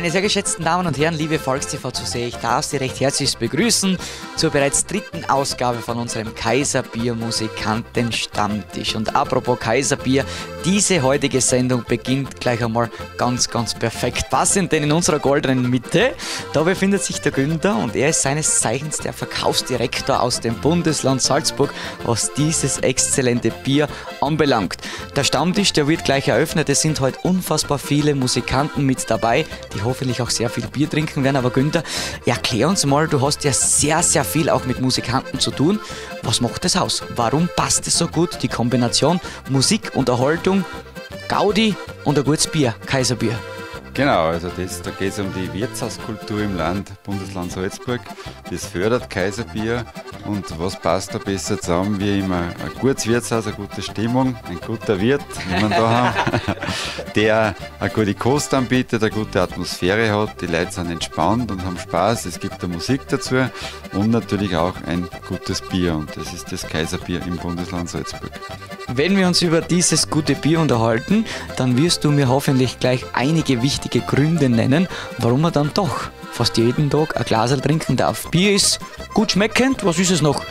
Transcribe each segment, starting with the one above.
Meine sehr geschätzten Damen und Herren, liebe Volkstv-Zuseher, ich darf Sie recht herzlich begrüßen zur bereits dritten Ausgabe von unserem Kaiserbier Musikanten Stammtisch. Und apropos Kaiserbier, diese heutige Sendung beginnt gleich einmal ganz, ganz perfekt. Was sind denn in unserer goldenen Mitte? Da befindet sich der Günther und er ist seines Zeichens der Verkaufsdirektor aus dem Bundesland Salzburg, was dieses exzellente Bier anbelangt. Der Stammtisch, der wird gleich eröffnet. Es sind heute unfassbar viele Musikanten mit dabei, die hoffentlich auch sehr viel Bier trinken werden. Aber Günther, erklär uns mal, du hast ja sehr, sehr viel auch mit Musikanten zu tun. Was macht das aus? Warum passt es so gut, die Kombination Musik, Unterhaltung, Gaudi und ein gutes Bier, Kaiserbier? Genau, also das, da geht es um die Wirtshauskultur im Land, Bundesland Salzburg. Das fördert Kaiserbier und was passt da besser zusammen wie immer ein gutes Wirtshaus, eine gute Stimmung, ein guter Wirt, wie man da haben, der eine gute Kost anbietet, eine gute Atmosphäre hat, die Leute sind entspannt und haben Spaß, es gibt eine Musik dazu und natürlich auch ein gutes Bier und das ist das Kaiserbier im Bundesland Salzburg. Wenn wir uns über dieses gute Bier unterhalten, dann wirst du mir hoffentlich gleich einige wichtige Gründe nennen, warum man dann doch fast jeden Tag ein Glas trinken darf. Bier ist gut schmeckend, was ist es noch?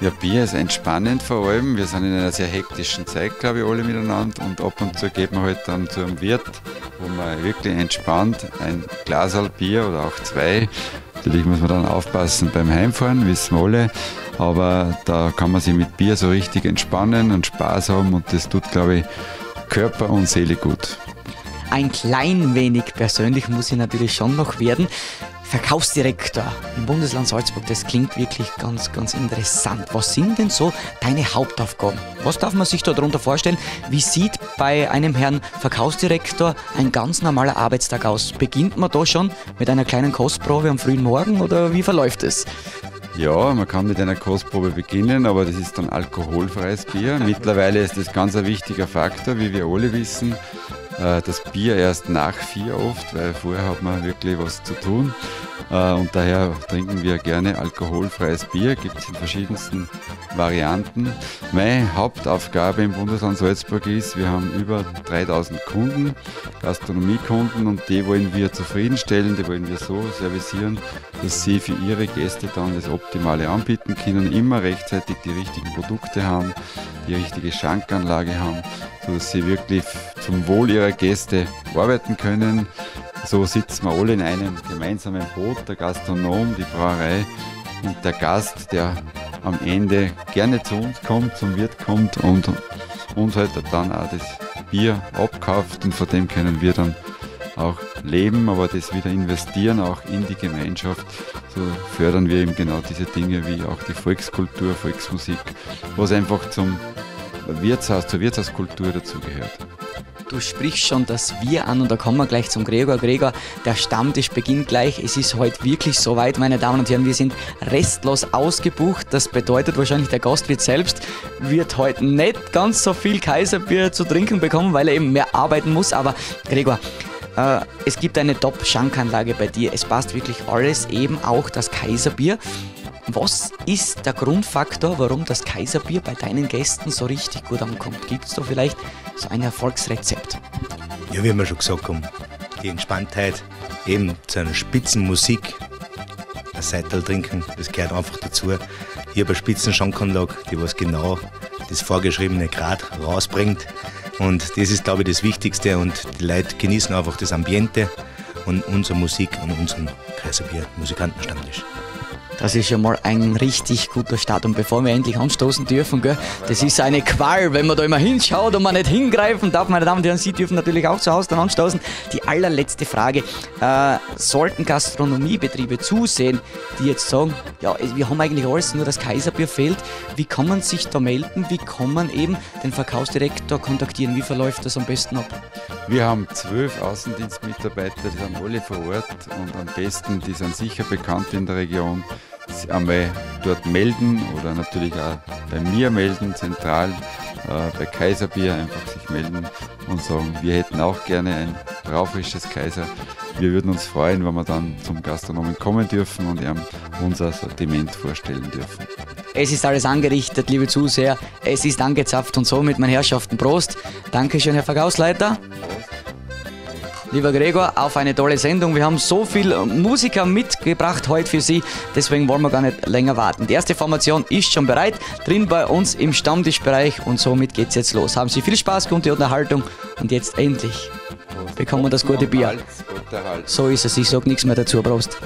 Ja, Bier ist entspannend vor allem. Wir sind in einer sehr hektischen Zeit, glaube ich, alle miteinander. Und ab und zu geht man halt dann zu einem Wirt, wo man wirklich entspannt ein Glas Bier oder auch zwei. Natürlich muss man dann aufpassen beim Heimfahren, wissen wir alle. Aber da kann man sich mit Bier so richtig entspannen und Spaß haben und das tut, glaube ich, Körper und Seele gut. Ein klein wenig persönlich muss ich natürlich schon noch werden. Verkaufsdirektor im Bundesland Salzburg, das klingt wirklich ganz, ganz interessant. Was sind denn so deine Hauptaufgaben? Was darf man sich da darunter vorstellen? Wie sieht bei einem Herrn Verkaufsdirektor ein ganz normaler Arbeitstag aus? Beginnt man da schon mit einer kleinen Kostprobe am frühen Morgen oder wie verläuft es? Ja, man kann mit einer Kostprobe beginnen, aber das ist dann alkoholfreies Bier. Mittlerweile ist das ganz ein wichtiger Faktor, wie wir alle wissen. Äh, das Bier erst nach vier oft, weil vorher hat man wirklich was zu tun. Äh, und daher trinken wir gerne alkoholfreies Bier, gibt es in verschiedensten Varianten. Meine Hauptaufgabe im Bundesland Salzburg ist, wir haben über 3000 Kunden, Gastronomiekunden und die wollen wir zufriedenstellen, die wollen wir so servicieren, dass sie für ihre Gäste dann das Optimale anbieten können, immer rechtzeitig die richtigen Produkte haben, die richtige Schankanlage haben, sodass sie wirklich zum Wohl ihrer Gäste arbeiten können. So sitzen wir alle in einem gemeinsamen Boot, der Gastronom, die Brauerei und der Gast, der am Ende gerne zu uns kommt, zum Wirt kommt und uns halt dann auch das Bier abkauft und von dem können wir dann auch leben, aber das wieder investieren, auch in die Gemeinschaft. So fördern wir eben genau diese Dinge wie auch die Volkskultur, Volksmusik, was einfach zum Wirtshaus, zur Wirtshauskultur dazugehört. Du sprichst schon das Wir an und da kommen wir gleich zum Gregor. Gregor, der Stammtisch beginnt gleich. Es ist heute wirklich soweit, meine Damen und Herren. Wir sind restlos ausgebucht. Das bedeutet wahrscheinlich, der Gastwirt selbst wird heute nicht ganz so viel Kaiserbier zu trinken bekommen, weil er eben mehr arbeiten muss. Aber Gregor, äh, es gibt eine Top-Schankanlage bei dir. Es passt wirklich alles, eben auch das Kaiserbier. Was ist der Grundfaktor, warum das Kaiserbier bei deinen Gästen so richtig gut ankommt? Gibt es da vielleicht so ein Erfolgsrezept? Ja, wie wir schon gesagt haben, die Entspanntheit, eben zu einer Spitzenmusik, ein Seital trinken, das gehört einfach dazu. Habe eine Spitzenschankanlage, die was genau das vorgeschriebene Grad rausbringt. Und das ist, glaube ich, das Wichtigste. Und die Leute genießen einfach das Ambiente und unsere Musik und unseren Kaiserbier Musikantenstammtisch. Das ist schon mal ein richtig guter Start. Und bevor wir endlich anstoßen dürfen, gell, das ist eine Qual, wenn man da immer hinschaut und man nicht hingreifen darf. Meine Damen und Herren, Sie dürfen natürlich auch zu Hause dann anstoßen. Die allerletzte Frage. Äh, sollten Gastronomiebetriebe zusehen, die jetzt sagen, ja, wir haben eigentlich alles, nur das Kaiserbier fehlt. Wie kann man sich da melden? Wie kann man eben den Verkaufsdirektor kontaktieren? Wie verläuft das am besten ab? Wir haben zwölf Außendienstmitarbeiter, die sind alle vor Ort und am besten, die sind sicher bekannt in der Region einmal dort melden oder natürlich auch bei mir melden, zentral äh, bei Kaiserbier einfach sich melden und sagen, wir hätten auch gerne ein braufrisches Kaiser. Wir würden uns freuen, wenn wir dann zum Gastronomen kommen dürfen und ihm unser Sortiment vorstellen dürfen. Es ist alles angerichtet, liebe Zuseher. Es ist angezapft und somit, meine Herrschaften, Prost. Dankeschön, Herr Verkaufsleiter. Prost. Lieber Gregor, auf eine tolle Sendung. Wir haben so viele Musiker mitgebracht heute für Sie, deswegen wollen wir gar nicht länger warten. Die erste Formation ist schon bereit, drin bei uns im Stammtischbereich und somit geht es jetzt los. Haben Sie viel Spaß, gute Unterhaltung und jetzt endlich bekommen wir das gute Bier. So ist es, ich sage nichts mehr dazu, Prost.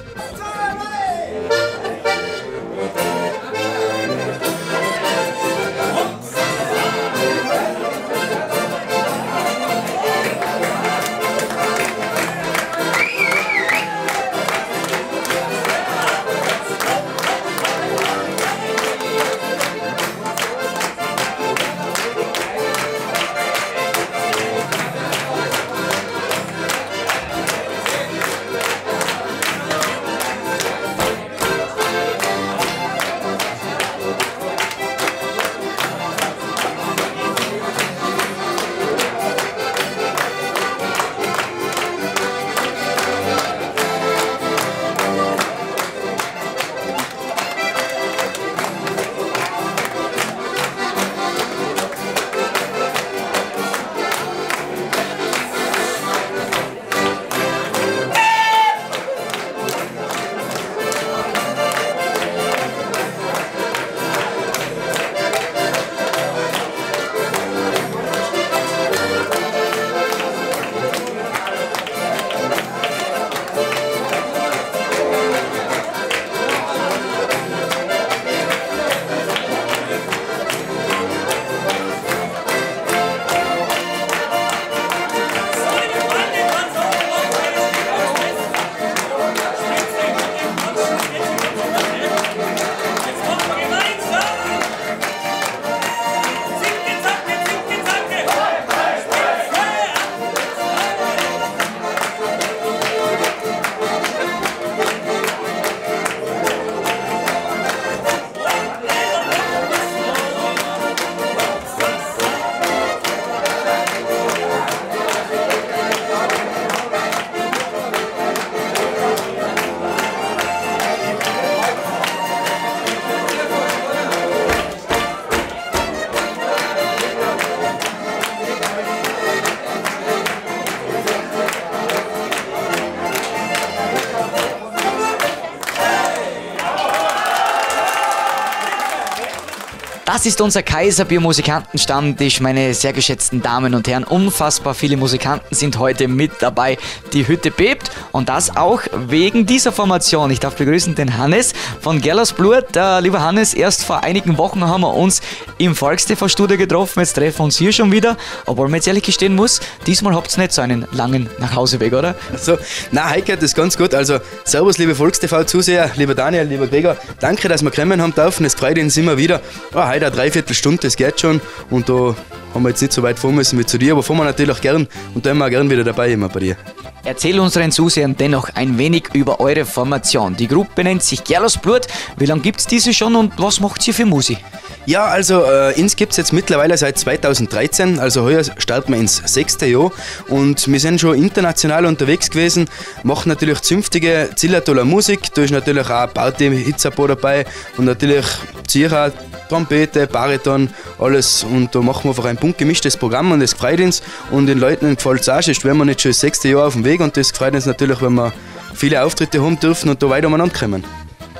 Das ist unser Kaiserbier Musikantenstammtisch, meine sehr geschätzten Damen und Herren. Unfassbar viele Musikanten sind heute mit dabei. Die Hütte bebt und das auch wegen dieser Formation. Ich darf begrüßen den Hannes von Gerlers Blut. Äh, lieber Hannes, erst vor einigen Wochen haben wir uns im Volkstv-Studio getroffen. Jetzt treffen wir uns hier schon wieder. Obwohl man jetzt ehrlich gestehen muss, diesmal habt ihr nicht so einen langen Nachhauseweg, oder? Also, na, Heike, das ist ganz gut. Also, Servus, liebe Volkstv-Zuseher, lieber Daniel, lieber Gregor. Danke, dass wir kommen haben dürfen. Es freut uns immer wieder. Oh, heute eine Dreiviertelstunde, das geht schon. Und da haben wir jetzt nicht so weit fahren müssen wie zu dir, aber fahren wir natürlich auch gern und da sind wir auch gern wieder dabei immer bei dir. Erzähl unseren Zusehern dennoch ein wenig über eure Formation. Die Gruppe nennt sich Gerlos Blut. Wie lange gibt es diese schon und was macht ihr für Musik? Ja, also äh, uns gibt es jetzt mittlerweile seit 2013, also heuer starten wir ins sechste Jahr. Und wir sind schon international unterwegs gewesen, machen natürlich zünftige, zillertolle Musik, da ist natürlich auch Party-Hitzabo dabei. Und natürlich Zierer, Trompete, Bariton, alles. Und da machen wir einfach ein bunt gemischtes Programm und das freut uns. Und den Leuten gefällt es auch, sonst wären wir nicht schon das sechste Jahr auf dem Weg. Und das freut uns natürlich, wenn wir viele Auftritte haben dürfen und da weiter umeinander kommen.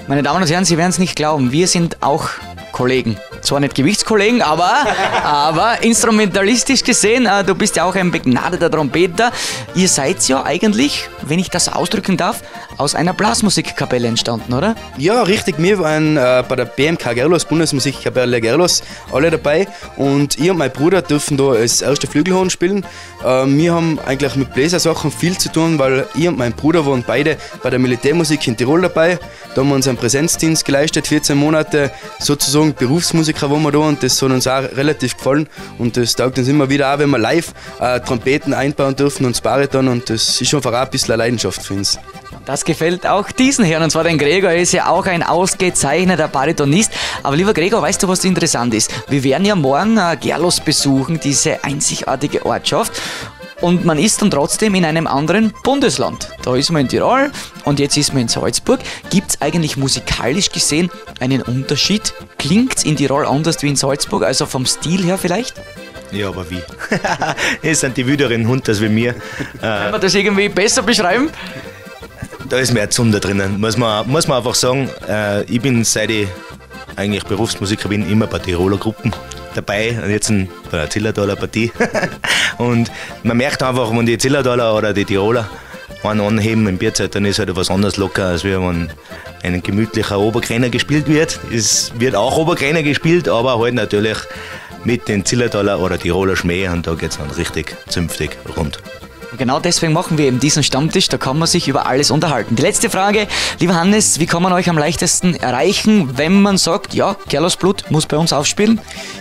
Meine Damen und Herren, Sie werden es nicht glauben, wir sind auch Kollegen. Zwar nicht Gewichtskollegen, aber, aber instrumentalistisch gesehen, äh, du bist ja auch ein begnadeter Trompeter. Ihr seid ja eigentlich, wenn ich das ausdrücken darf, aus einer Blasmusikkapelle entstanden, oder? Ja, richtig. Wir waren äh, bei der BMK Gerlos, Bundesmusikkapelle Gerlos, alle dabei. Und ich und mein Bruder dürfen da als erste Flügelhorn spielen. Äh, wir haben eigentlich mit Bläsersachen viel zu tun, weil ich und mein Bruder waren beide bei der Militärmusik in Tirol dabei. Da haben wir unseren Präsenzdienst geleistet, 14 Monate sozusagen Berufsmusiker waren wir da und das hat uns auch relativ gefallen. Und das taugt uns immer wieder auch, wenn wir live äh, Trompeten einbauen dürfen und Bariton und das ist einfach auch ein bisschen eine Leidenschaft für uns. Das gefällt auch diesen Herrn, und zwar den Gregor. Er ist ja auch ein ausgezeichneter Baritonist. Aber lieber Gregor, weißt du, was interessant ist? Wir werden ja morgen äh, Gerlos besuchen, diese einzigartige Ortschaft. Und man ist dann trotzdem in einem anderen Bundesland. Da ist man in Tirol und jetzt ist man in Salzburg. Gibt es eigentlich musikalisch gesehen einen Unterschied? Klingt es in Tirol anders wie in Salzburg, also vom Stil her vielleicht? Ja, aber wie? es sind die wüteren Hunters wie mir. Kann man das irgendwie besser beschreiben? Da ist mehr Zunder drinnen, muss man, muss man einfach sagen. Äh, ich bin seit ich eigentlich Berufsmusiker bin, immer bei Tiroler Gruppen dabei und jetzt bei der Zillertaler Partie. und man merkt einfach, wenn die Zillertaler oder die Tiroler einen anheben im Bierzeit, dann ist halt was anderes locker, als wenn ein gemütlicher Oberkräner gespielt wird. Es wird auch Oberkräner gespielt, aber halt natürlich mit den Zillertaler oder Tiroler Schmäh und da geht es dann richtig zünftig rund. Genau deswegen machen wir eben diesen Stammtisch, da kann man sich über alles unterhalten. Die letzte Frage, lieber Hannes, wie kann man euch am leichtesten erreichen, wenn man sagt, ja, Gerlos Blut muss bei uns aufspielen?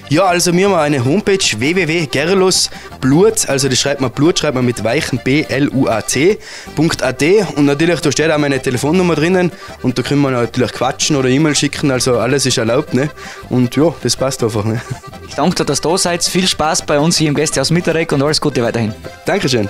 Ja, also wir haben eine Homepage www.gerlosblut, also das schreibt man Blut, schreibt man mit weichen B L U A T.at und natürlich da steht auch meine Telefonnummer drinnen und da können wir natürlich quatschen oder E-Mail schicken, also alles ist erlaubt, ne? Und ja, das passt einfach, ne? Ich danke dir, dass du da seid. Viel Spaß bei uns hier im Gästehaus Mitterreck und alles Gute weiterhin. Dankeschön.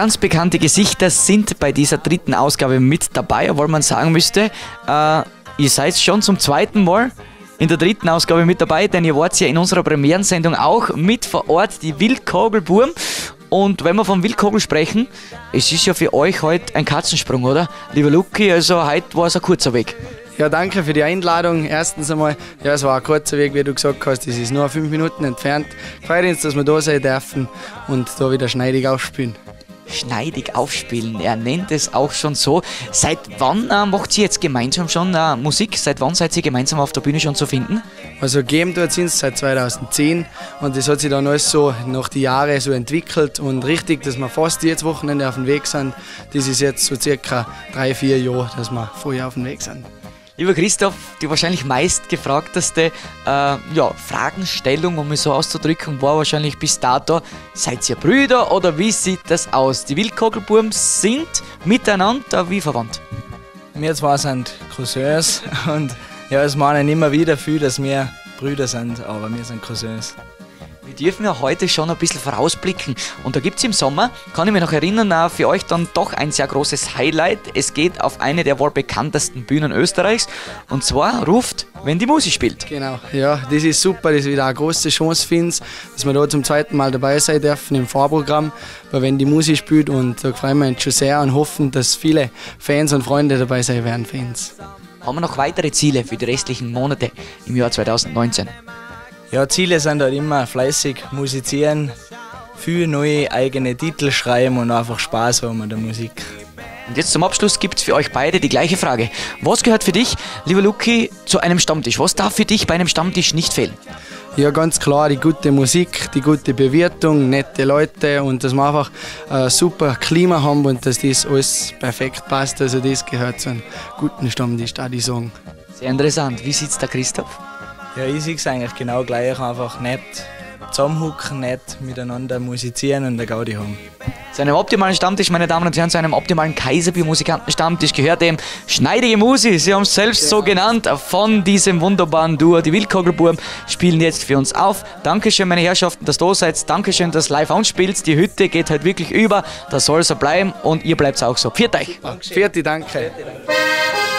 Ganz bekannte Gesichter sind bei dieser dritten Ausgabe mit dabei, obwohl man sagen müsste, äh, ihr seid schon zum zweiten Mal in der dritten Ausgabe mit dabei, denn ihr wart ja in unserer Premierensendung auch mit vor Ort, die Wildkogelburm. Und wenn wir vom Wildkogel sprechen, es ist ja für euch heute ein Katzensprung, oder? Lieber Luki, also heute war es ein kurzer Weg. Ja, danke für die Einladung. Erstens einmal, ja, es war ein kurzer Weg, wie du gesagt hast. Es ist nur fünf Minuten entfernt. Freut uns, dass wir da sein dürfen und da wieder schneidig aufspielen schneidig aufspielen. Er nennt es auch schon so. Seit wann äh, macht sie jetzt gemeinsam schon äh, Musik? Seit wann seid ihr gemeinsam auf der Bühne schon zu finden? Also geben dort sind seit 2010 und das hat sich dann alles so nach den Jahren so entwickelt und richtig, dass wir fast jetzt Wochenende auf dem Weg sind. Das ist jetzt so circa drei, vier Jahre, dass wir vorher auf dem Weg sind. Lieber Christoph, die wahrscheinlich meistgefragteste äh, ja, Fragenstellung, um es so auszudrücken, war wahrscheinlich bis dato, seid ihr Brüder oder wie sieht das aus? Die Wildkogelburm sind miteinander wie verwandt? Wir zwei sind Cousins und ja, es meinen immer wieder viel, dass wir Brüder sind, aber wir sind Cousins. Wir dürfen ja heute schon ein bisschen vorausblicken. Und da gibt es im Sommer, kann ich mich noch erinnern, für euch dann doch ein sehr großes Highlight. Es geht auf eine der wohl bekanntesten Bühnen Österreichs. Und zwar ruft, wenn die Musik spielt. Genau, ja, das ist super. Das ist wieder eine große Chance für uns, dass wir da zum zweiten Mal dabei sein dürfen im Vorprogramm. Weil wenn die Musik spielt und da freuen wir uns schon sehr und hoffen, dass viele Fans und Freunde dabei sein werden für uns. Haben wir noch weitere Ziele für die restlichen Monate im Jahr 2019? Ja, Ziele sind halt immer fleißig musizieren, viele neue eigene Titel schreiben und einfach Spaß haben an der Musik. Und jetzt zum Abschluss gibt es für euch beide die gleiche Frage. Was gehört für dich, lieber Luki, zu einem Stammtisch? Was darf für dich bei einem Stammtisch nicht fehlen? Ja, ganz klar, die gute Musik, die gute Bewirtung, nette Leute und dass wir einfach ein super Klima haben und dass das alles perfekt passt. Also das gehört zu einem guten Stammtisch, da die sagen. Sehr interessant. Wie sieht's der Christoph? Ja, ich sehe es eigentlich genau gleich, einfach nett zusammenhucken, nett miteinander musizieren und eine Gaudi haben. Zu einem optimalen Stammtisch, meine Damen und Herren, zu einem optimalen Kaiserbier-Musikanten-Stammtisch gehört eben schneidige Musi, Sie haben es selbst so genannt, von diesem wunderbaren Duo. Die Wildkogelbuben spielen jetzt für uns auf. Dankeschön, meine Herrschaften, dass du da seid. Dankeschön, dass live anspielst. Die Hütte geht halt wirklich über. Das soll so bleiben und ihr bleibt auch so. Viert euch! Vierte, danke. Story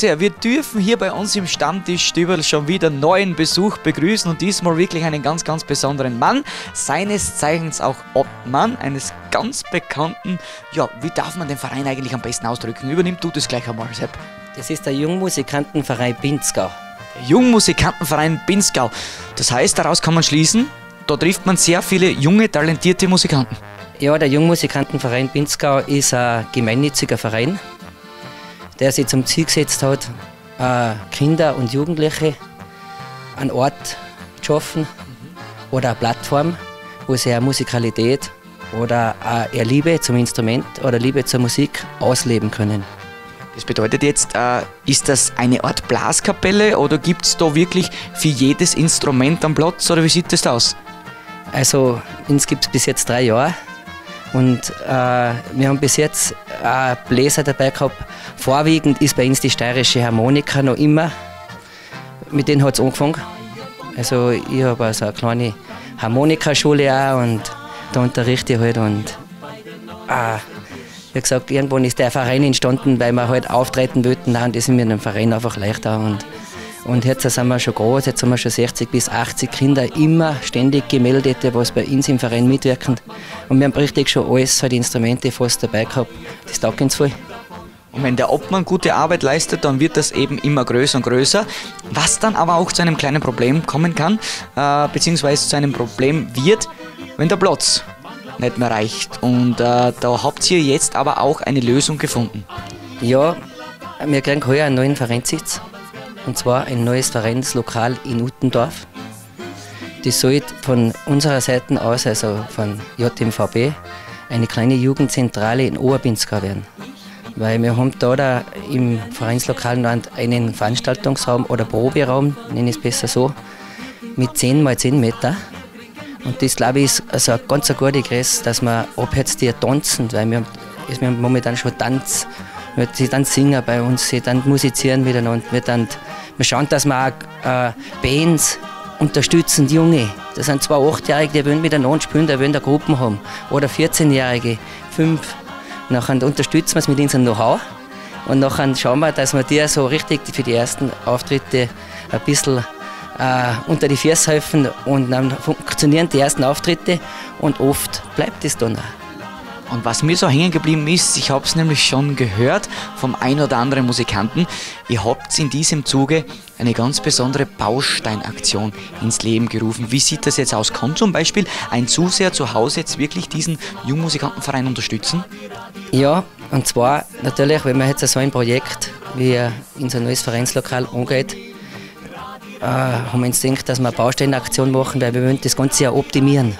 Zuseher, wir dürfen hier bei uns im Stammtisch Stüberl schon wieder neuen Besuch begrüßen und diesmal wirklich einen ganz, ganz besonderen Mann. Seines Zeichens auch Obmann, eines ganz bekannten, ja, wie darf man den Verein eigentlich am besten ausdrücken? Übernimm du das gleich einmal, Sepp. Das ist der Jungmusikantenverein Pinzgau. Der Jungmusikantenverein Pinzgau. Das heißt, daraus kann man schließen, da trifft man sehr viele junge, talentierte Musikanten. Ja, der Jungmusikantenverein Pinzgau ist ein gemeinnütziger Verein der sich zum Ziel gesetzt hat, äh, Kinder und Jugendliche einen Ort zu schaffen oder eine Plattform, wo sie ihre Musikalität oder ihre Liebe zum Instrument oder Liebe zur Musik ausleben können. Das bedeutet jetzt, äh, ist das eine Art Blaskapelle oder gibt es da wirklich für jedes Instrument am Platz oder wie sieht das aus? Also uns gibt es bis jetzt drei Jahre und äh, wir haben bis jetzt äh, Bläser dabei gehabt. Vorwiegend ist bei uns die steirische Harmonika noch immer. Mit denen hat es angefangen. Also ich habe also eine kleine Harmonikaschule auch und da unterrichte ich halt. Und äh, wie gesagt, irgendwann ist der Verein entstanden, weil wir halt auftreten wollten und das ist mir in einem Verein einfach leichter. Und und jetzt sind wir schon groß, jetzt haben wir schon 60 bis 80 Kinder immer ständig gemeldet, was bei uns im Verein mitwirken. Und wir haben richtig schon alles, halt Instrumente fast dabei gehabt. Das taugt uns voll. Und wenn der Obmann gute Arbeit leistet, dann wird das eben immer größer und größer, was dann aber auch zu einem kleinen Problem kommen kann, äh, beziehungsweise zu einem Problem wird, wenn der Platz nicht mehr reicht. Und äh, da habt ihr jetzt aber auch eine Lösung gefunden. Ja, wir kriegen heuer einen neuen Vereinssitz und zwar ein neues Vereinslokal in Uttendorf. Das soll von unserer Seite aus, also von JMVB, eine kleine Jugendzentrale in Oberbinska werden. Weil wir haben da, im Vereinslokal einen Veranstaltungsraum oder Proberaum, nenne ich es besser so, mit 10 mal 10 Meter. Und das glaube ich ist also eine ganz gute Größe, dass wir ab jetzt die tanzen, weil wir wir momentan schon Tanz, sie dann singen bei uns, sie dann musizieren miteinander, wir dann wir schauen, dass wir auch äh, Bands unterstützen, Junge. Das sind zwei Achtjährige, die wollen miteinander spielen, die wollen eine Gruppen haben. Oder 14-Jährige, fünf. Nachher unterstützen wir es mit unserem Know-how. Und nachher schauen wir, dass wir dir so richtig für die ersten Auftritte ein bisschen äh, unter die Füße helfen. Und dann funktionieren die ersten Auftritte und oft bleibt es dann auch. Und was mir so hängen geblieben ist, ich habe es nämlich schon gehört vom ein oder anderen Musikanten, ihr habt in diesem Zuge eine ganz besondere Bausteinaktion ins Leben gerufen. Wie sieht das jetzt aus? Kann zum Beispiel ein Zuseher zu Hause jetzt wirklich diesen Jungmusikantenverein unterstützen? Ja, und zwar natürlich, wenn man jetzt so ein Projekt wie unser neues Vereinslokal angeht, äh, haben wir uns gedacht, dass wir eine Bausteinaktion machen, weil wir wollen das Ganze ja optimieren.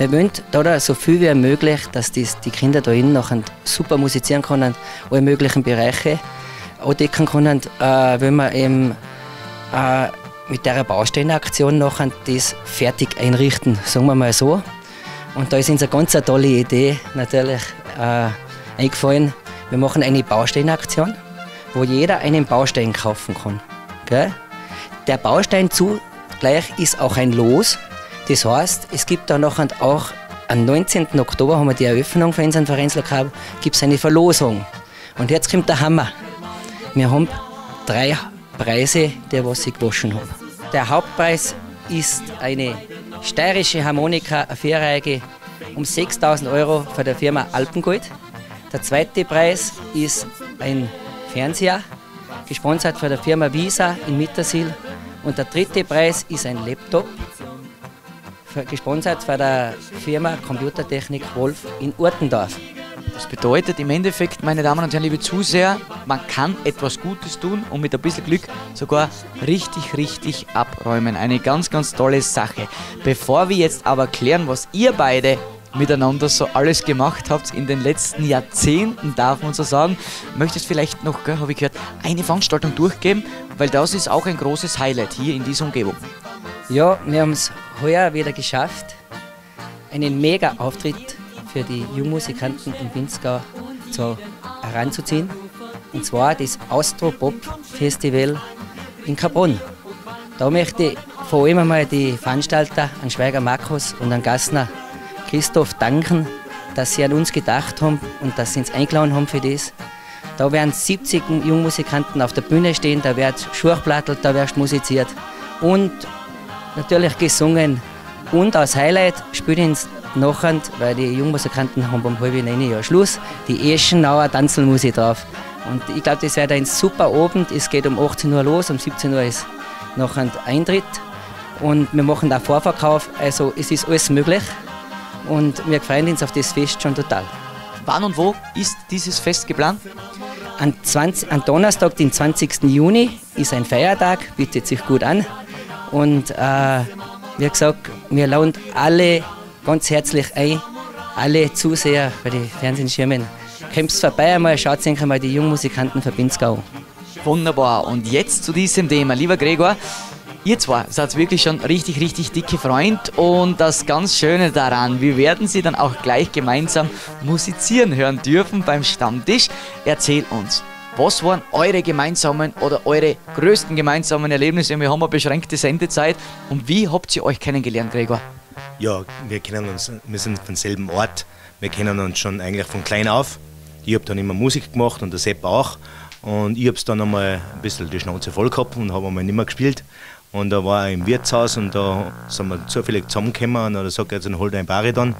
Wir wollen da so viel wie möglich, dass die, die Kinder da innen noch super musizieren können, alle möglichen Bereiche abdecken können, äh, wenn wir eben äh, mit der Baustellenaktion noch das fertig einrichten, sagen wir mal so. Und da ist uns eine ganz tolle Idee natürlich äh, eingefallen. Wir machen eine Baustellenaktion, wo jeder einen Baustein kaufen kann. Gell? Der Baustein zugleich ist auch ein Los, das heißt, es gibt da noch auch am 19. Oktober haben wir die Eröffnung für unseren Vereinslokal, gibt es eine Verlosung. Und jetzt kommt der Hammer. Wir haben drei Preise, die was ich gewaschen habe. Der Hauptpreis ist eine steirische Harmonika, eine Vierreihe um 6000 Euro von der Firma Alpengold. Der zweite Preis ist ein Fernseher, gesponsert von der Firma Visa in Mittersil. Und der dritte Preis ist ein Laptop gesponsert von der Firma Computertechnik Wolf in Urtendorf. Das bedeutet im Endeffekt, meine Damen und Herren, liebe Zuseher, man kann etwas Gutes tun und mit ein bisschen Glück sogar richtig, richtig abräumen. Eine ganz, ganz tolle Sache. Bevor wir jetzt aber klären, was ihr beide miteinander so alles gemacht habt in den letzten Jahrzehnten, darf man so sagen, möchtest vielleicht noch, habe ich gehört, eine Veranstaltung durchgeben, weil das ist auch ein großes Highlight hier in dieser Umgebung. Ja, wir haben es heuer wieder geschafft, einen Mega-Auftritt für die Jungmusikanten in Winzgau zu, heranzuziehen. Und zwar das Austro-Pop Festival in Capron. Da möchte ich vor allem einmal die Veranstalter, an Schweiger Markus und an Gassner Christoph danken, dass sie an uns gedacht haben und dass sie uns eingeladen haben für das. Da werden 70 Jungmusikanten auf der Bühne stehen, da wird Schurchplattelt, da wird musiziert und natürlich gesungen. Und als Highlight spielen nachher, weil die Jungmusikanten haben um halb neun Jahr Schluss, die Eschenauer Tanzelmusik drauf. Und ich glaube, das wird ein super Abend. Es geht um 18 Uhr los, um 17 Uhr ist nachher Eintritt. Und wir machen auch Vorverkauf, also es ist alles möglich. Und wir freuen uns auf das Fest schon total. Wann und wo ist dieses Fest geplant? An, 20, an Donnerstag, den 20. Juni, ist ein Feiertag, bietet sich gut an. Und äh, wie gesagt, wir laden alle ganz herzlich ein, alle Zuseher bei den Fernsehschirmen. Kommt vorbei einmal, schaut euch einmal die Jungmusikanten von Pinzgau. Wunderbar. Und jetzt zu diesem Thema. Lieber Gregor, Ihr zwei seid wirklich schon richtig, richtig dicke Freund und das ganz Schöne daran, wir werden Sie dann auch gleich gemeinsam musizieren hören dürfen beim Stammtisch. Erzähl uns, was waren eure gemeinsamen oder eure größten gemeinsamen Erlebnisse? Wir haben eine beschränkte Sendezeit und wie habt ihr euch kennengelernt, Gregor? Ja, wir kennen uns, wir sind vom selben Ort, wir kennen uns schon eigentlich von klein auf. Ich habe dann immer Musik gemacht und der Sepp auch. Und ich habe es dann einmal ein bisschen die Schnauze voll gehabt und habe einmal nicht mehr gespielt. Und da war er im Wirtshaus und da sind wir zufällig zusammengekommen und da sagt er, jetzt hol dein Bariton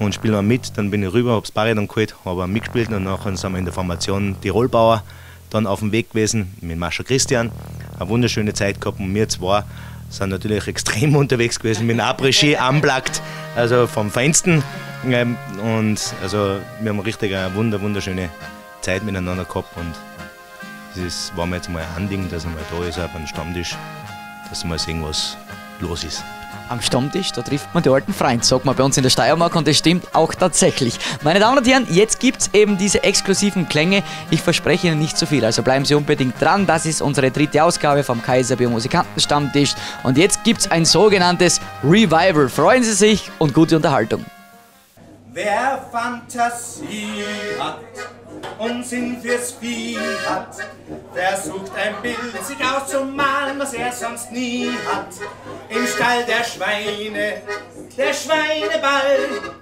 und spiel mal mit. Dann bin ich rüber, habe das Bariton geholt, habe mitgespielt und nachher sind wir in der Formation Tirolbauer dann auf dem Weg gewesen mit Mascha Christian. Eine wunderschöne Zeit gehabt und wir zwei sind natürlich extrem unterwegs gewesen mit Après-Ski unplugged, also vom Feinsten. Ähm, und also wir haben richtig eine wunder, wunderschöne Zeit miteinander gehabt und es war mir jetzt mal ein Anliegen, dass er mal da ist, auf einem Stammtisch dass wir mal sehen, was los ist. Am Stammtisch, da trifft man die alten Freunde, sagt man bei uns in der Steiermark und das stimmt auch tatsächlich. Meine Damen und Herren, jetzt gibt es eben diese exklusiven Klänge. Ich verspreche Ihnen nicht zu viel, also bleiben Sie unbedingt dran. Das ist unsere dritte Ausgabe vom Kaiser Musikanten Stammtisch und jetzt gibt es ein sogenanntes Revival. Freuen Sie sich und gute Unterhaltung. Wer Fantasie hat und Sinn fürs Vieh hat, der sucht ein Bild, sich auszumalen, was er sonst nie hat. Im Stall der Schweine, der Schweineball,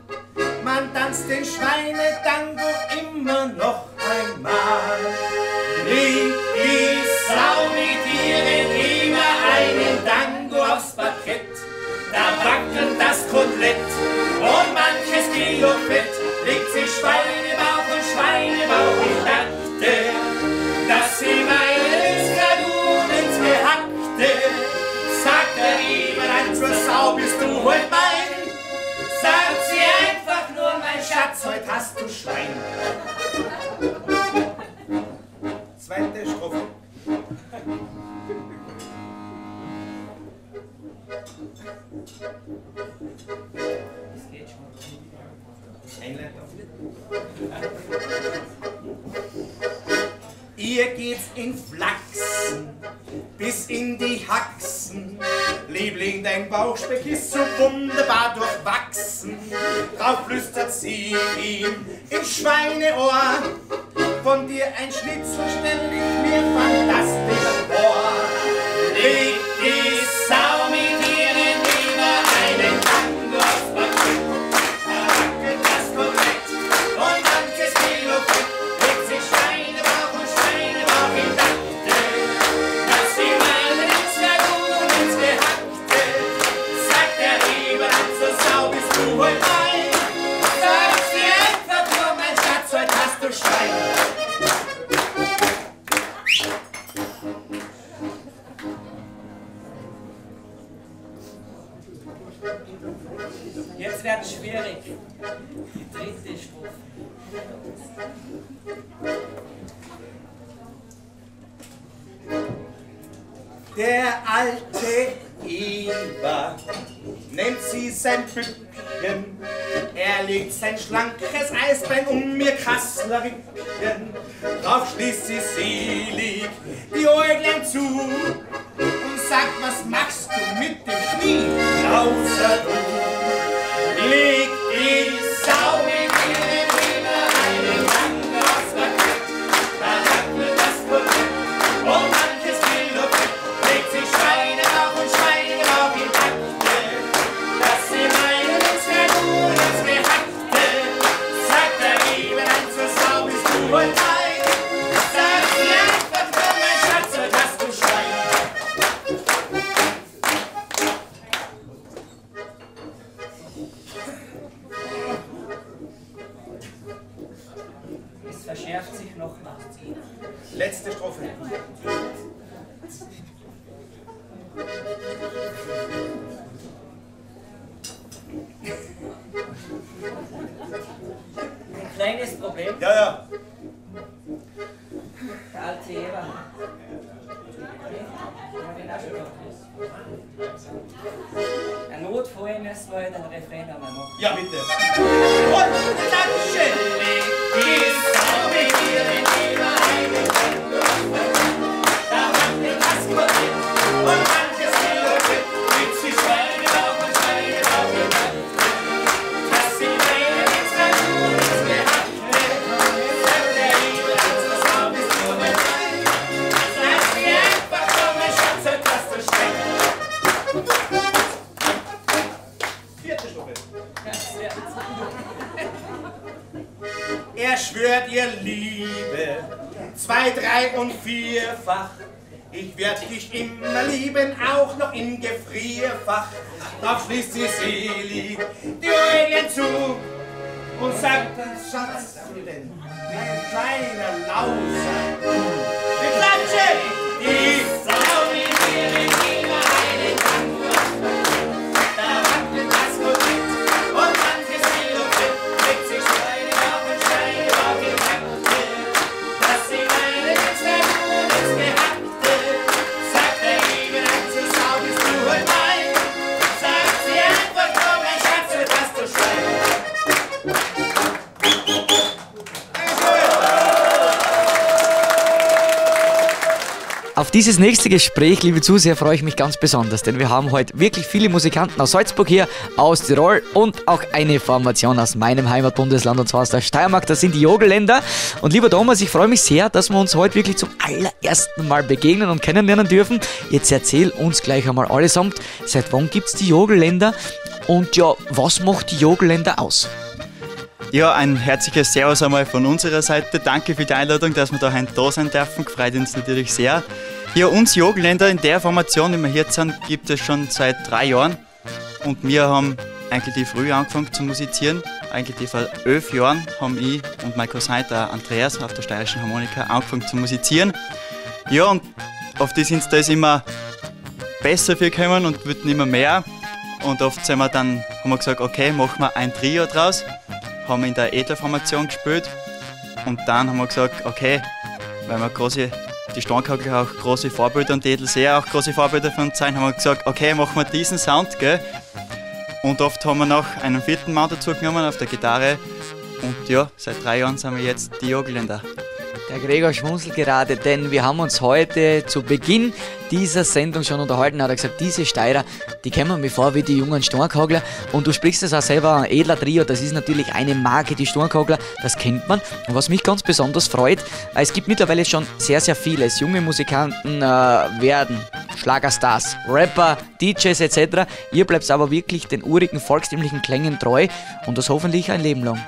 man tanzt den Schweinetango immer noch einmal. Liegt die Sau mit ihren immer einen Tango aufs Parkett, da wackelt das Kotelett und manches Kilo legt sich Schweinebauch und Schweinebauch. Ich dachte, dass sie meinen Skadun ins Gehackte. Sagt er lieber ein zur Sau, bist du heute mein? Sagt sie einfach nur, mein Schatz, heute hast du Schwein. Zweite Strophe. Ihr geht's in Flachsen bis in die Haxen. Liebling, dein Bauchspeck ist so wunderbar durchwachsen. Drauf flüstert sie ihm ins Schweineohr. Von dir ein Schnitzel stell ich mir fantastisch vor. Leg Der alte Eber nennt sie sein Püppchen. Er legt sein schlankes Eisbein um ihr Kassler Rippchen. Drauf schließt sie selig die Äuglein zu und sagt, was machst du mit dem Knie? Außer du leg die Sau mit ihren Kleines Problem. Ja, ja. Der alte Eber. Ein Notfall müssen wir halt ein einmal machen. Ja, bitte. Und klatschen. Ist Ihr Liebe, zwei, drei und vierfach. Ich werd dich immer lieben, auch noch im Gefrierfach. Doch schließt sie selig die Augen zu und sagt, Schatz, denn mein kleiner Lauser. Wir klatschen, dieses nächste Gespräch, liebe Zuseher, freue ich mich ganz besonders, denn wir haben heute wirklich viele Musikanten aus Salzburg hier, aus Tirol und auch eine Formation aus meinem Heimatbundesland und zwar aus der Steiermark. Das sind die Jogelländer. Und lieber Thomas, ich freue mich sehr, dass wir uns heute wirklich zum allerersten Mal begegnen und kennenlernen dürfen. Jetzt erzähl uns gleich einmal allesamt, seit wann gibt es die Jogelländer und ja, was macht die Jogelländer aus? Ja, ein herzliches Servus einmal von unserer Seite. Danke für die Einladung, dass wir da heute da sein dürfen. Freut uns natürlich sehr. Ja, uns Jogelländer in der Formation, wie wir hier sind, gibt es schon seit drei Jahren. Und wir haben eigentlich die früh angefangen zu musizieren. Eigentlich die vor elf Jahren haben ich und mein Cousin, der Andreas, auf der steirischen Harmonika angefangen zu musizieren. Ja, und auf die sind das immer besser für gekommen und wird immer mehr. Und oft sind wir dann, haben wir gesagt, okay, machen wir ein Trio draus. Haben in der Edler-Formation gespielt. Und dann haben wir gesagt, okay, weil wir große, die Stornkagel auch große Vorbilder und die Edelseher auch große Vorbilder von sind, haben wir gesagt, okay, machen wir diesen Sound, gell? Und oft haben wir noch einen vierten Mann dazu genommen auf der Gitarre. Und ja, seit drei Jahren sind wir jetzt die Jogelländer. Der Gregor schmunzelt gerade, denn wir haben uns heute zu Beginn dieser Sendung schon unterhalten. Hat er gesagt, diese Steirer, die kennen mir vor wie die jungen Stornkogler. Und du sprichst es auch selber Edler Trio, das ist natürlich eine Marke, die Stornkogler, das kennt man. Und was mich ganz besonders freut, es gibt mittlerweile schon sehr, sehr vieles. Junge Musikanten äh, werden Schlagerstars, Rapper, DJs etc. Ihr bleibt aber wirklich den urigen volkstümlichen Klängen treu und das hoffentlich ein Leben lang.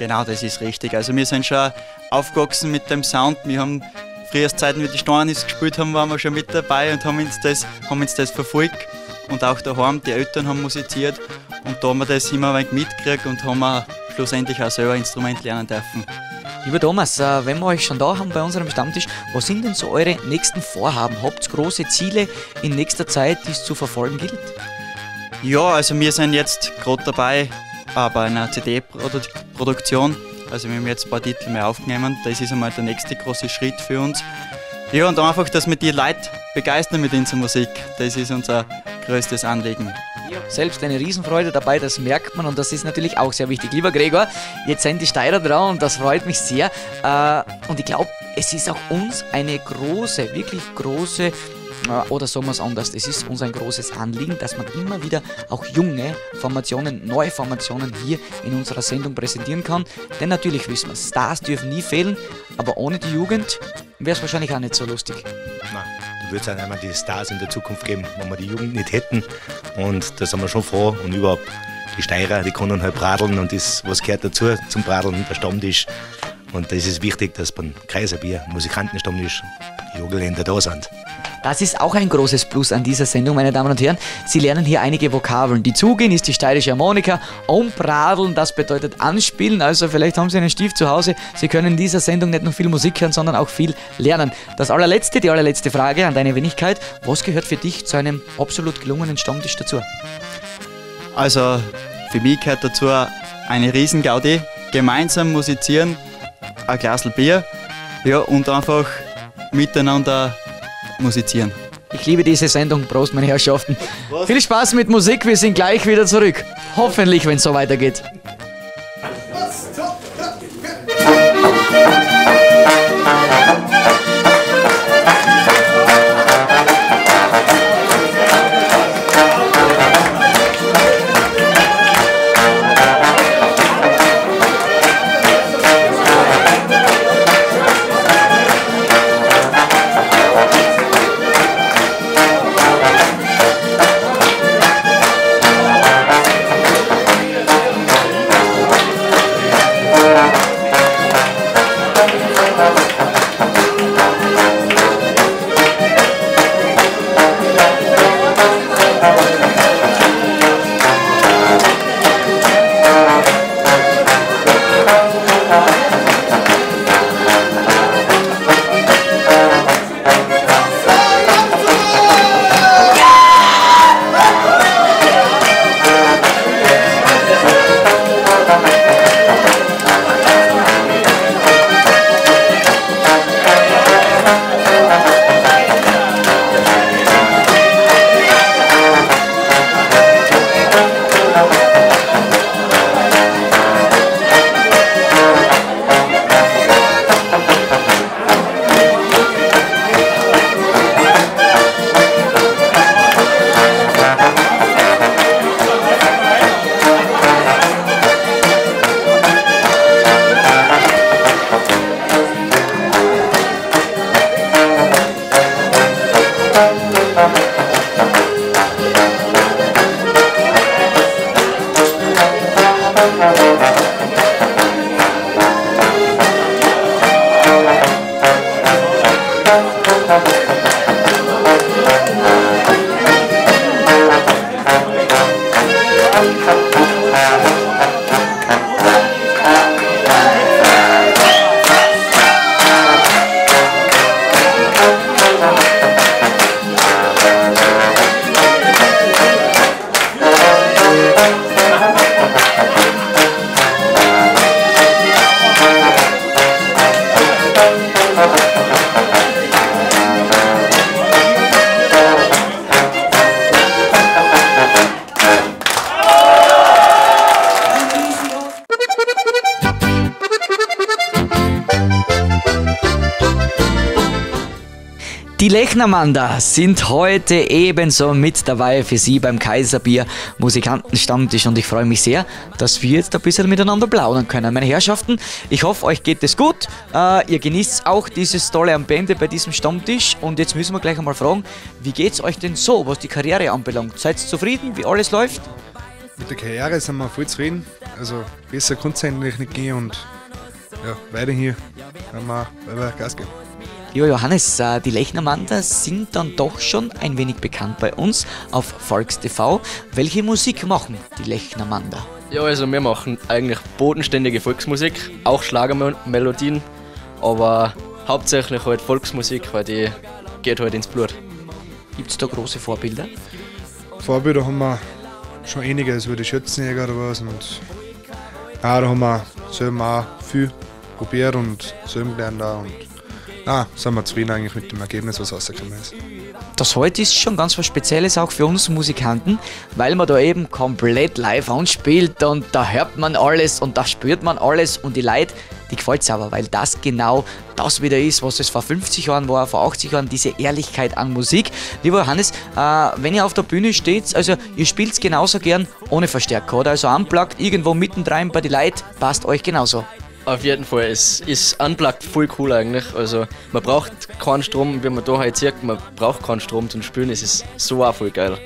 Genau, das ist richtig. Also wir sind schon aufgewachsen mit dem Sound. Wir haben früher Zeiten, wie die Stornis gespielt haben, waren wir schon mit dabei und haben uns das, haben uns das verfolgt. Und auch daheim, die Eltern haben musiziert und da haben wir das immer ein wenig mitgekriegt und haben auch schlussendlich auch selber Instrument lernen dürfen. Lieber Thomas, äh, wenn wir euch schon da haben bei unserem Stammtisch, was sind denn so eure nächsten Vorhaben? Habt ihr große Ziele in nächster Zeit, die es zu verfolgen gilt? Ja, also wir sind jetzt gerade dabei äh, bei einer CD-Produktion. Also wir haben jetzt ein paar Titel mehr aufgenommen. Das ist einmal der nächste große Schritt für uns. Ja, und einfach, dass wir die Leute begeistern mit unserer Musik. Das ist unser größtes Anliegen. Selbst eine Riesenfreude dabei, das merkt man und das ist natürlich auch sehr wichtig. Lieber Gregor, jetzt sind die Steirer dran und das freut mich sehr. Äh, Und ich glaube, es ist auch uns eine große, wirklich große oder sagen wir es anders, es ist uns ein großes Anliegen, dass man immer wieder auch junge Formationen, neue Formationen hier in unserer Sendung präsentieren kann. Denn natürlich wissen wir, Stars dürfen nie fehlen, aber ohne die Jugend wäre es wahrscheinlich auch nicht so lustig. Nein, wird es auch einmal die Stars in der Zukunft geben, wenn wir die Jugend nicht hätten. Und da sind wir schon froh. Und überhaupt, die Steirer, die können halt bradeln und das, was gehört dazu zum Bradeln, der Stammtisch. Und das ist wichtig, dass beim Kaiserbier Musikantenstammtisch Jogelländer da sind. Das ist auch ein großes Plus an dieser Sendung, meine Damen und Herren. Sie lernen hier einige Vokabeln. Die Zugehen ist die steirische Harmonika. Umpradeln, das bedeutet anspielen. Also vielleicht haben Sie einen Stift zu Hause. Sie können in dieser Sendung nicht nur viel Musik hören, sondern auch viel lernen. Das allerletzte, die allerletzte Frage an deine Wenigkeit. Was gehört für dich zu einem absolut gelungenen Stammtisch dazu? Also für mich gehört dazu eine Riesengaudi. Gemeinsam musizieren, ein Glas Bier ja, und einfach miteinander musizieren. Ich liebe diese Sendung. Prost, meine Herrschaften. Viel Spaß mit Musik. Wir sind gleich wieder zurück. Hoffentlich, wenn es so weitergeht. Die Lechnermander sind heute ebenso mit dabei für Sie beim Kaiserbier Musikantenstammtisch und ich freue mich sehr, dass wir jetzt ein bisschen miteinander plaudern können. Meine Herrschaften, ich hoffe, euch geht es gut. Äh, ihr genießt auch dieses tolle Ambiente bei diesem Stammtisch und jetzt müssen wir gleich einmal fragen, wie geht es euch denn so, was die Karriere anbelangt? Seid ihr zufrieden, wie alles läuft? Mit der Karriere sind wir voll zufrieden. Also besser nicht gehen und ja, weiter hier werden wir weiter Gas geben. Lieber Johannes, äh, die Lechnermander sind dann doch schon ein wenig bekannt bei uns auf Volkstv. Welche Musik machen die Lechnermander? Ja, also wir machen eigentlich bodenständige Volksmusik, auch Schlagermelodien, aber hauptsächlich halt Volksmusik, weil die geht halt ins Blut. Gibt es da große Vorbilder? Vorbilder haben wir schon einige, also die Schützenjäger oder was. Und ja, da haben wir selber auch viel probiert und selber gelernt auch. Und Ah, sind wir zufrieden eigentlich mit dem Ergebnis, was rausgekommen ist. Das heute ist schon ganz was Spezielles auch für uns Musikanten, weil man da eben komplett live anspielt und da hört man alles und da spürt man alles und die Leute, die gefällt es aber, weil das genau das wieder ist, was es vor 50 Jahren war, vor 80 Jahren, diese Ehrlichkeit an Musik. Lieber Hannes, äh, wenn ihr auf der Bühne steht, also ihr spielt es genauso gern ohne Verstärker, oder? Also unplugged irgendwo mittendrin bei die Leute, passt euch genauso. Auf jeden Fall, es ist unplugged voll cool eigentlich. Also man braucht keinen Strom, wie man da halt sieht, man braucht keinen Strom zum Spielen, es ist so auch voll geil.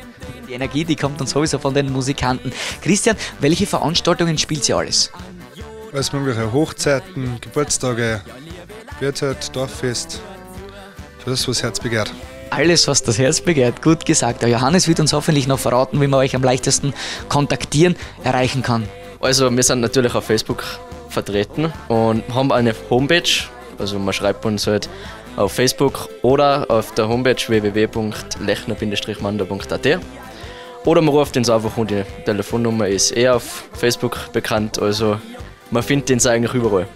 Die Energie, die kommt dann sowieso von den Musikanten. Christian, welche Veranstaltungen spielt ihr alles? alles mögliche Hochzeiten, Geburtstage, Wirtshalt, Dorffest. Das, was das Herz begehrt. Alles, was das Herz begehrt, gut gesagt. Der Johannes wird uns hoffentlich noch verraten, wie man euch am leichtesten kontaktieren, erreichen kann. Also wir sind natürlich auf Facebook vertreten und haben eine Homepage. Also man schreibt uns halt auf Facebook oder auf der Homepage www.lechner-mander.at oder man ruft uns einfach und die Telefonnummer ist eher auf Facebook bekannt. Also man findet uns eigentlich überall.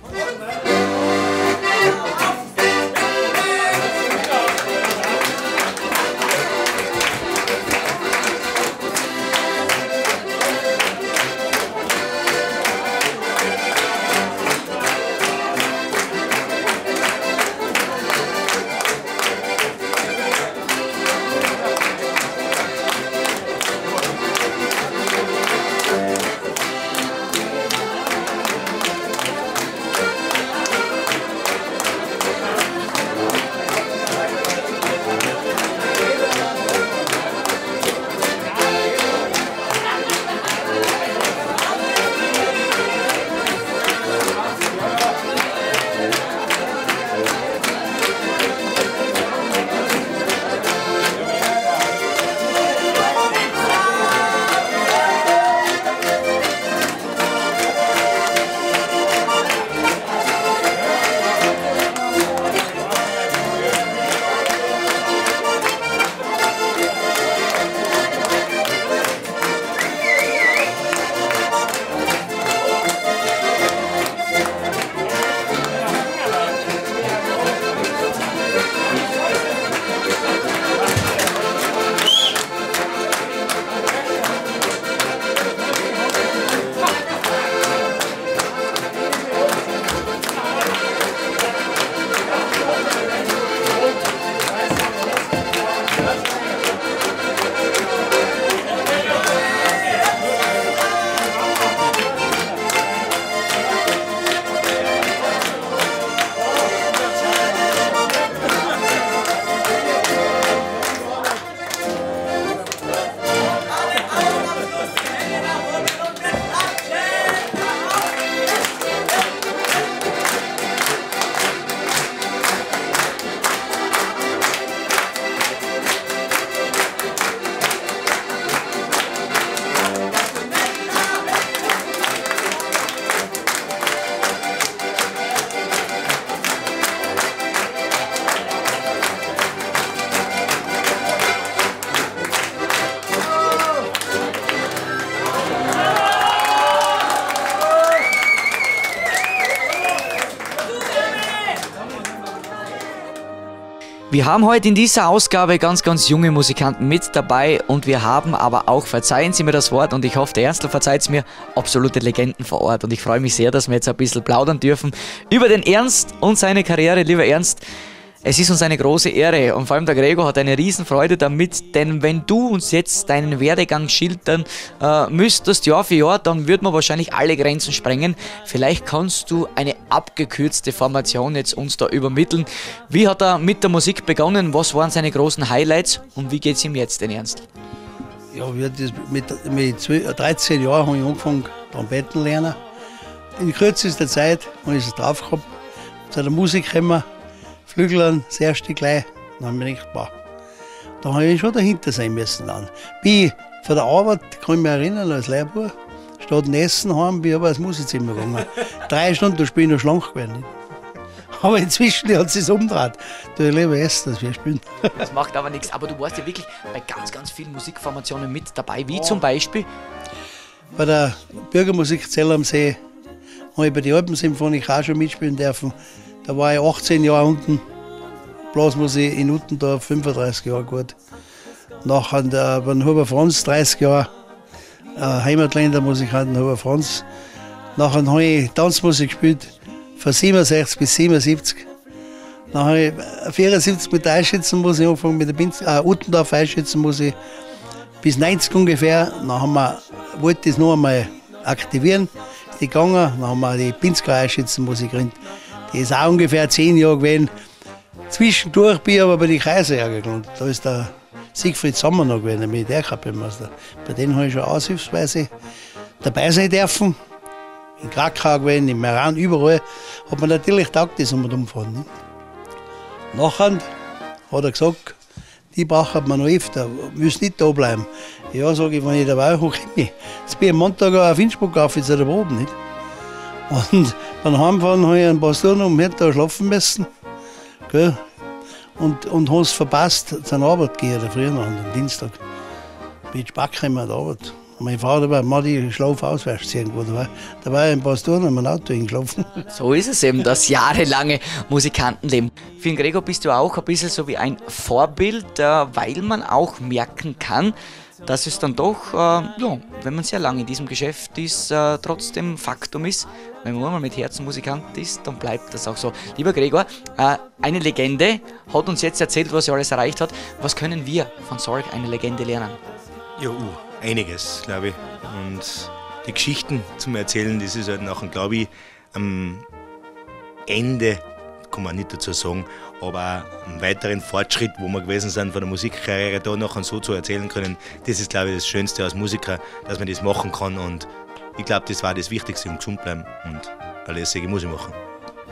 Wir haben heute in dieser Ausgabe ganz, ganz junge Musikanten mit dabei und wir haben aber auch, verzeihen Sie mir das Wort und ich hoffe, der Erstl verzeiht es mir, absolute Legenden vor Ort. Und ich freue mich sehr, dass wir jetzt ein bisschen plaudern dürfen über den Ernst und seine Karriere. Lieber Ernst, es ist uns eine große Ehre und vor allem der Gregor hat eine Riesenfreude damit, denn wenn du uns jetzt deinen Werdegang schildern äh, müsstest, Jahr für Jahr, dann wird man wahrscheinlich alle Grenzen sprengen. Vielleicht kannst du eine abgekürzte Formation jetzt uns da übermitteln. Wie hat er mit der Musik begonnen? Was waren seine großen Highlights und wie geht es ihm jetzt denn ernst? Ja, mit, mit 12, 13 Jahren habe ich angefangen, Trompeten lernen. In kürzester Zeit habe ich es drauf gehabt, zu der Musik gekommen Flügeln, das erste gleich. Dann habe ich gedacht, boah, da habe ich schon dahinter sein müssen dann. Bin von der Arbeit, kann ich mich erinnern, als Lehrbuch, statt ein Essen haben, bin ich aber ins Musikzimmer gegangen. Drei Stunden, da bin ich noch schlank geworden. Aber inzwischen hat es umgedreht. Du lieber essen, als wir spielen. Das macht aber nichts. Aber du warst ja wirklich bei ganz, ganz vielen Musikformationen mit dabei. Wie zum Beispiel? Bei der Bürgermusik Zell am See habe ich bei der Alpensymphonik auch schon mitspielen dürfen. Da war ich 18 Jahre unten. Blasmusik in Uttendorf, 35 Jahre gut. Nachher der, beim Huber Franz 30 Jahre. Äh, Heimatländer Musikanten Huber Franz. Nachher habe ich Tanzmusik gespielt, von 67 bis 77. Dann habe ich 74 mit der Einschätzenmusik angefangen, mit der Binz, äh, Uttendorf Einschätzenmusik bis 90 ungefähr. Dann haben wir, wollte ich das noch einmal aktivieren. Die gegangen, dann haben wir die Pinsker Einschätzenmusik gekriegt. Die ist auch ungefähr zehn Jahre gewesen. Zwischendurch bin ich aber bei den Kaiserjäger gelandet. Da ist der Siegfried Sommer noch gewesen, der Militärkapellmeister. Bei denen habe ich schon aushilfsweise dabei sein dürfen. in Krakau gewesen, in Meran, überall, hat man natürlich taugt das um umfahren. Ne? Nachher hat er gesagt, die braucht man noch öfter, müssen nicht da bleiben. Ja, sage ich, wenn ich dabei bin, komme ich. Jetzt bin ich am Montag auf Innsbruck auf, jetzt der Probe, nicht? Und beim Heimfahren habe ich ein paar Stunden um Mittag schlafen müssen. Gell? Und, und habe es verpasst, zur Arbeit gehen, der früher noch, am Dienstag. Bin ich immer an der Arbeit. Und mein Vater war, Matti, ich schlafe auswärts irgendwo. Da war, da war ich ein paar Stunden in meinem Auto hingelaufen. So ist es eben, das jahrelange Musikantenleben. Für den Gregor bist du auch ein bisschen so wie ein Vorbild, äh, weil man auch merken kann, dass es dann doch, äh, ja, wenn man sehr lange in diesem Geschäft ist, äh, trotzdem Faktum ist. Wenn man einmal mit Herzen Musikant ist, dann bleibt das auch so. Lieber Gregor, äh, eine Legende hat uns jetzt erzählt, was er alles erreicht hat. Was können wir von Sorg, eine Legende, lernen? Ja, uh, einiges, glaube ich. Und die Geschichten zum Erzählen, das ist halt nachher, glaube ich, am Ende, kann man nicht dazu sagen, aber einen weiteren Fortschritt, wo wir gewesen sind von der Musikkarriere, da nachher so zu erzählen können, das ist, glaube ich, das Schönste als Musiker, dass man das machen kann. Und ich glaube, das war das Wichtigste, um gesund bleiben und eine lässige Musik machen.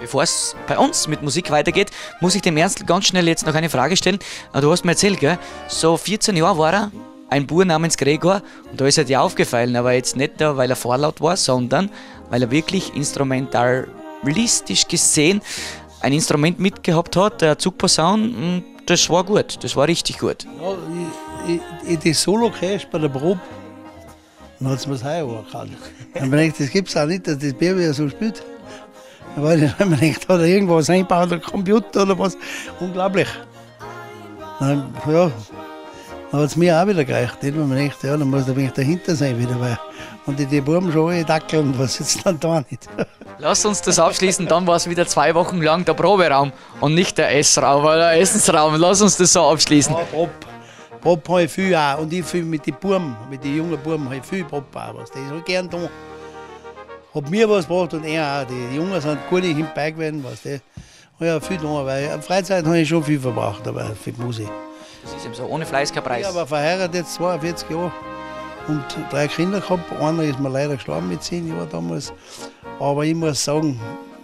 Bevor es bei uns mit Musik weitergeht, muss ich dem Ernst ganz schnell jetzt noch eine Frage stellen. Äh, Du hast mir erzählt, gell? so 14 Jahre war er ein Bur namens Gregor und da ist er dir aufgefallen, aber jetzt nicht da, weil er vorlaut war, sondern weil er wirklich instrumentalistisch gesehen ein Instrument mitgehabt hat, der Zugposaun, und das war gut, das war richtig gut. Ja, ich, ich, ich das Solo bei der Probe. Dann hat es mir das angehört. Dann habe ich gedacht, das gibt es auch nicht, dass das Baby so spielt. Dann war ich dann gedacht, hat er irgendwas eingebaut, ein Computer oder was. Unglaublich. Dann, ja, dann hat es mir auch wieder gereicht. Nicht? Weil man denkt, ja, dann muss wenig dahinter sein wieder. Weil, und die, die Buben schon alle dackeln, was jetzt dann da nicht. Lass uns das abschließen, dann war es wieder zwei Wochen lang der Proberaum und nicht der Essraum oder der Essensraum. Lass uns das so abschließen. Ja, Bob. Bob habe ich viel auch. Und ich viel mit den Buben, mit den jungen Buben habe ich viel Bob auch. Was. Die ist gern da. Hat mir was gebracht und er auch. Die Jungen sind gut hinbei gewesen. Was. Die habe ja viel da. Weil Freizeit habe ich schon viel verbracht, aber für die Musik. Das ist eben so, ohne Fleiß kein Preis. Ich habe verheiratet jetzt 42 Jahre und drei Kinder gehabt. Einer ist mir leider gestorben mit 10 Jahren damals. Aber ich muss sagen,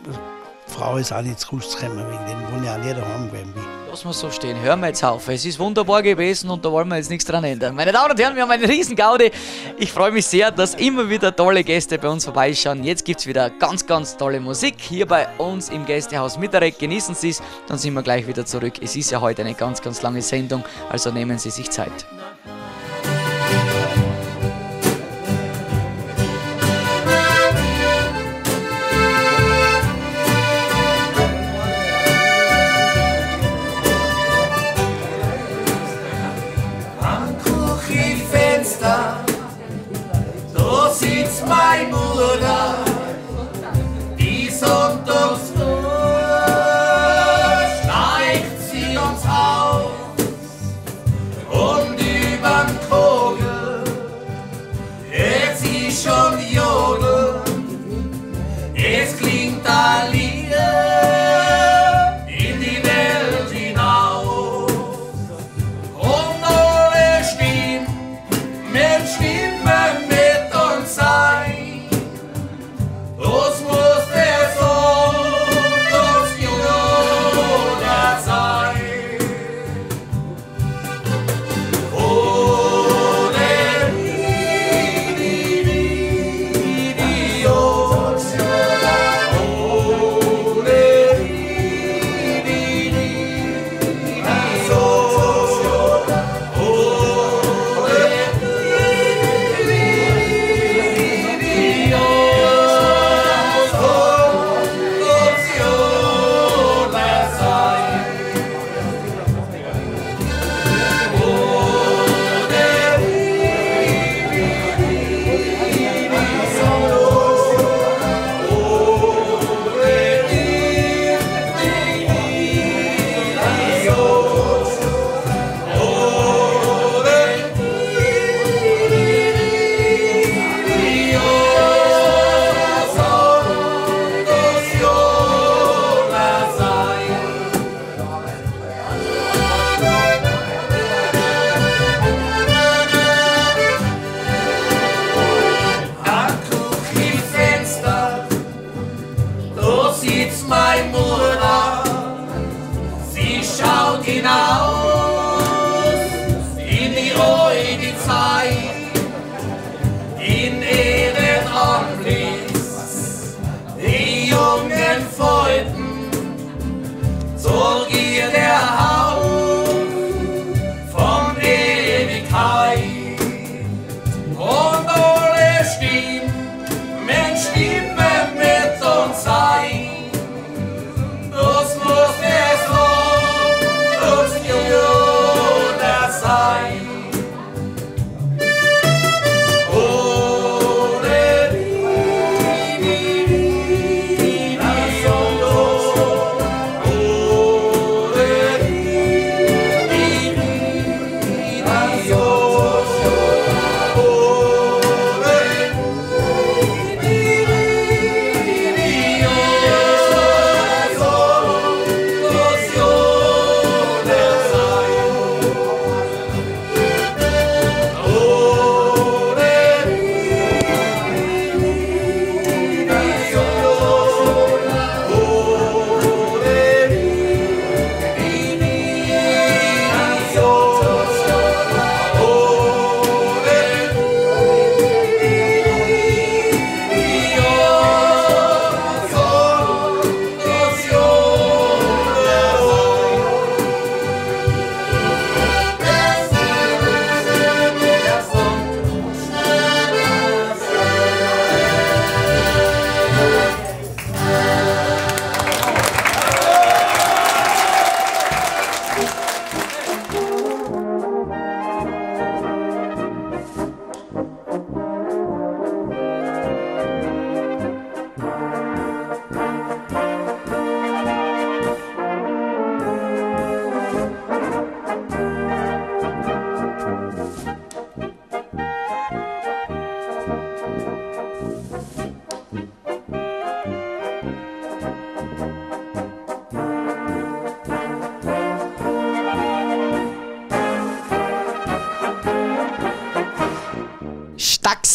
die Frau ist auch nicht zu Kuss gekommen, wegen dem, wo ich auch nie daheim gewesen bin. Lass mal so stehen, hören wir jetzt auf. Es ist wunderbar gewesen und da wollen wir jetzt nichts dran ändern. Meine Damen und Herren, wir haben einen riesen Gaudi. Ich freue mich sehr, dass immer wieder tolle Gäste bei uns vorbeischauen. Jetzt gibt es wieder ganz, ganz tolle Musik hier bei uns im Gästehaus Mitterek. Genießen Sie es, dann sind wir gleich wieder zurück. Es ist ja heute eine ganz, ganz lange Sendung, also nehmen Sie sich Zeit. Sitzt meine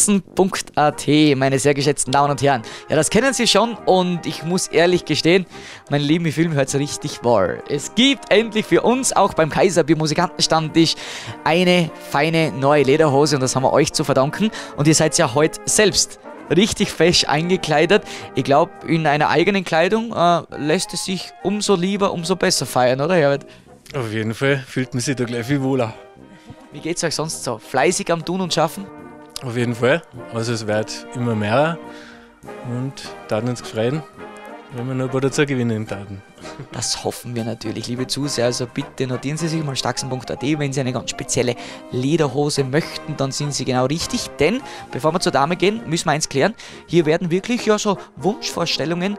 Staxen.at, meine sehr geschätzten Damen und Herren. Ja, das kennen Sie schon und ich muss ehrlich gestehen, mein Lieben, ich fühle mich heute richtig wohl. Es gibt endlich für uns auch beim Kaiserbier Musikantenstammtisch eine feine neue Lederhose und das haben wir euch zu verdanken. Und ihr seid ja heute selbst richtig fesch eingekleidet. Ich glaube, in einer eigenen Kleidung äh, lässt es sich umso lieber, umso besser feiern, oder Herbert? Auf jeden Fall fühlt man sich da gleich viel wohler. Wie geht's euch sonst so? Fleißig am Tun und Schaffen? Auf jeden Fall. Also es wird immer mehr und da uns gefreut, wenn wir noch ein paar dazu gewinnen taten. Das hoffen wir natürlich, liebe Zuseher. Also bitte notieren Sie sich mal staxen.at. Wenn Sie eine ganz spezielle Lederhose möchten, dann sind Sie genau richtig. Denn bevor wir zur Dame gehen, müssen wir eins klären. Hier werden wirklich ja so Wunschvorstellungen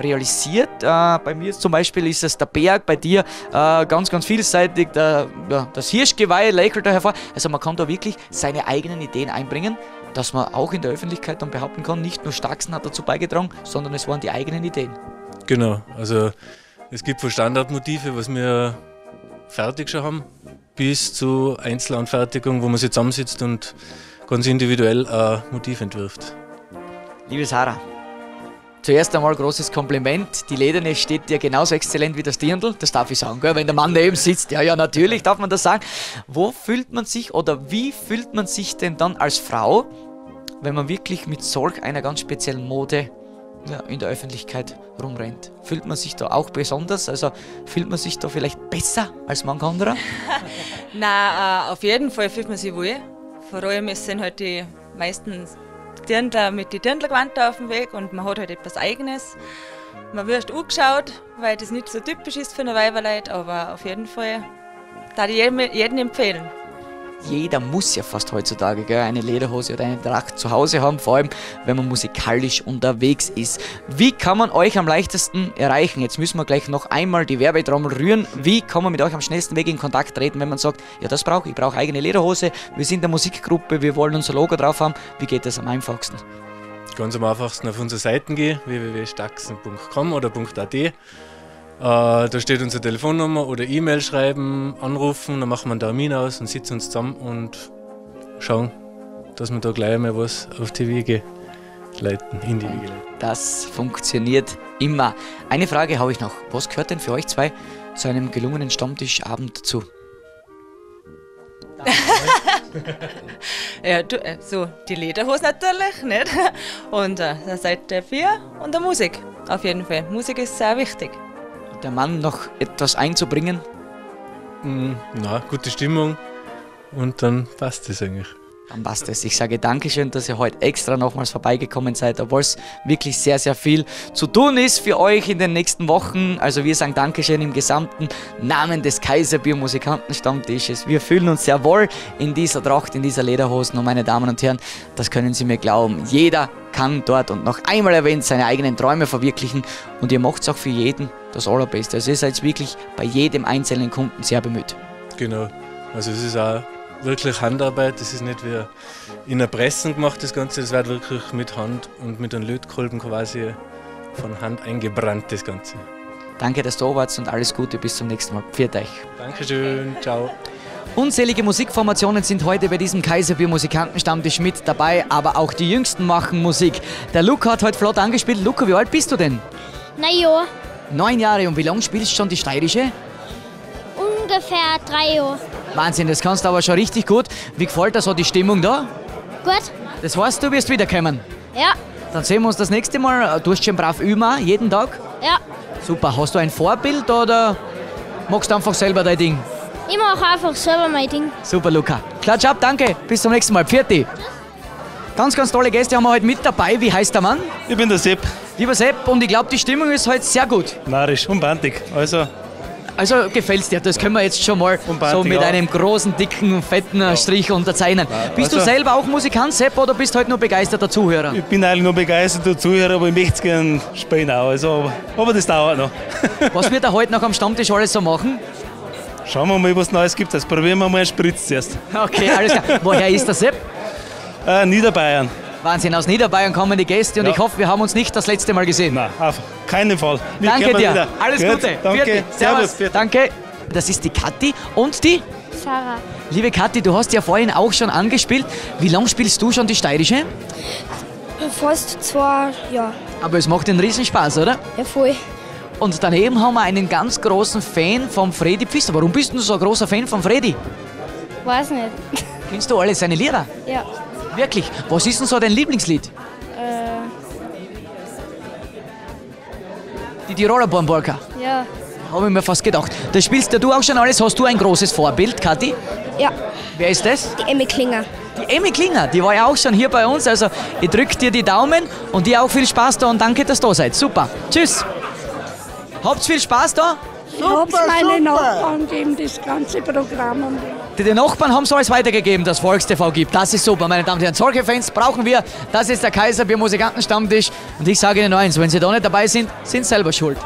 realisiert. Äh, bei mir zum Beispiel ist es der Berg, bei dir äh, ganz, ganz vielseitig. Der, ja, das Hirschgeweih lächelt da hervor. Also man kann da wirklich seine eigenen Ideen einbringen, dass man auch in der Öffentlichkeit dann behaupten kann, nicht nur Staxen hat dazu beigetragen, sondern es waren die eigenen Ideen. Genau, also es gibt von Standardmotive, was wir fertig schon haben, bis zu Einzelanfertigung, wo man sich zusammensitzt und ganz individuell ein Motiv entwirft. Liebe Sarah, zuerst einmal großes Kompliment. Die Lederne steht dir genauso exzellent wie das Dirndl. Das darf ich sagen, gell? wenn der Mann neben sitzt. Ja, ja, natürlich darf man das sagen. Wo fühlt man sich oder wie fühlt man sich denn dann als Frau, wenn man wirklich mit solch einer ganz speziellen Mode ja, in der Öffentlichkeit rumrennt? Fühlt man sich da auch besonders? Also fühlt man sich da vielleicht besser als manch anderer? Nein, äh, auf jeden Fall fühlt man sich wohl. Vor allem es sind halt die meisten Dirndler mit den Dirndlgewanden auf dem Weg und man hat halt etwas Eigenes. Man wird angeschaut, weil das nicht so typisch ist für eine Weiberleut, aber auf jeden Fall da ich jedem, jedem empfehlen. Jeder muss ja fast heutzutage gell, eine Lederhose oder eine Tracht zu Hause haben, vor allem wenn man musikalisch unterwegs ist. Wie kann man euch am leichtesten erreichen? Jetzt müssen wir gleich noch einmal die Werbetrommel rühren. Wie kann man mit euch am schnellsten Weg in Kontakt treten, wenn man sagt, ja das brauche ich, ich brauche eigene Lederhose, wir sind eine Musikgruppe, wir wollen unser Logo drauf haben. Wie geht das am einfachsten? Ganz am einfachsten auf unsere Seiten gehen, www.staxen.com oder .at. Äh, da steht unsere Telefonnummer oder E-Mail schreiben, anrufen, dann machen wir einen Termin aus und sitzen uns zusammen und schauen, dass wir da gleich mal was auf die Wege leiten, in die Wege leiten. Das funktioniert immer. Eine Frage habe ich noch. Was gehört denn für euch zwei zu einem gelungenen Stammtischabend dazu? ja, du, äh, so, die Lederhose natürlich, nicht? Und äh, der Seite 4 und der Musik, auf jeden Fall. Musik ist sehr wichtig. Der Mann noch etwas einzubringen? Mm, na, gute Stimmung und dann passt es eigentlich. Dann passt es. Ich sage Dankeschön, dass ihr heute extra nochmals vorbeigekommen seid, obwohl es wirklich sehr, sehr viel zu tun ist für euch in den nächsten Wochen. Also wir sagen Dankeschön im gesamten Namen des Kaiserbier Musikantenstammtisches. Wir fühlen uns sehr wohl in dieser Tracht, in dieser Lederhosen. Und meine Damen und Herren, das können Sie mir glauben. Jeder kann dort und noch einmal erwähnt seine eigenen Träume verwirklichen. Und ihr macht es auch für jeden das Allerbeste. Also ihr seid wirklich bei jedem einzelnen Kunden sehr bemüht. Genau. Also es ist auch wirklich Handarbeit. Das ist nicht wie in der Pressen gemacht, das Ganze. Das wird wirklich mit Hand und mit einem Lötkolben quasi von Hand eingebrannt, das Ganze. Danke, dass du da warst und alles Gute bis zum nächsten Mal. Pfiat euch. Dankeschön, ciao. Unzählige Musikformationen sind heute bei diesem Kaiserbier Musikantenstammtisch mit dabei, aber auch die Jüngsten machen Musik. Der Luca hat heute flott angespielt. Luca, wie alt bist du denn? Na ja, Neun Jahre und wie lange spielst du schon die steirische? ungefähr drei Jahre. Wahnsinn, das kannst du aber schon richtig gut. Wie gefällt dir so die Stimmung da? Gut? Das heißt, du wirst wiederkommen. Ja, Dann sehen wir uns das nächste Mal. Du hast schon brav üben, jeden Tag. ja. Super. Hast du ein Vorbild oder machst du einfach selber dein Ding? Ich mache einfach selber mein Ding. Super, Luca. Klatsch ab, danke. Bis zum nächsten Mal. Pfiat Ganz, ganz tolle Gäste haben wir heute mit dabei. Wie heißt der Mann? Ich bin der Sepp. Lieber Sepp, und ich glaube, die Stimmung ist heute sehr gut. Narisch und bandig. Also, Also gefällt's dir, das können wir jetzt schon mal so mit auch. einem großen, dicken, fetten äh, Strich unterzeichnen. Bist du also- selber auch Musikant, Sepp, oder bist du heute nur begeisterter Zuhörer? ich bin eigentlich nur begeisterter Zuhörer, aber ich möchte es gerne spielen auch. Also, aber, aber das dauert noch. Was wird er heute noch am Stammtisch alles so machen? Schauen wir mal, was Neues gibt. Das probieren wir mal einen Spritz zuerst. Okay, alles klar. Woher ist der Sepp? Äh, Niederbayern. Wahnsinn, aus Niederbayern kommen die Gäste und Ja. ich hoffe, wir haben uns nicht das letzte Mal gesehen. Nein, auf keinen Fall. Wir Danke dir. wieder. Alles Gut, Gute. Danke. Vierte. Servus. Servus. Danke. Das ist die Kathi und die Sarah. Liebe Kathi, du hast ja vorhin auch schon angespielt. Wie lange spielst du schon die steirische? Fast zwei Jahre. Aber es macht einen Riesenspaß, oder? Ja, voll. Und daneben haben wir einen ganz großen Fan von Freddy Pfister. Warum bist du so ein großer Fan von Freddy? Weiß nicht. Kennst du alle seine Lieder? Ja. Wirklich? Was ist denn so dein Lieblingslied? Äh, Die Tiroler Bornborka. ja. Habe ich mir fast gedacht. Das spielst ja du auch schon alles. Hast du ein großes Vorbild, Kathi? Ja. Wer ist das? Die Emmy Klinger. Die Emmy Klinger, die war ja auch schon hier bei uns. Also ich drücke dir die Daumen und dir auch viel Spaß da und danke, dass du da seid. Super. Tschüss. Habt viel Spaß da? Ich hab's meine Nachbarn geben das ganze Programm und Die, die Nachbarn haben es alles weitergegeben, dass Volkstv gibt. Das ist super, meine Damen und Herren. Solche Fans brauchen wir. Das ist der Kaiserbier Musikantenstammtisch. Und ich sage Ihnen nur eins, wenn Sie da nicht dabei sind, sind Sie selber schuld.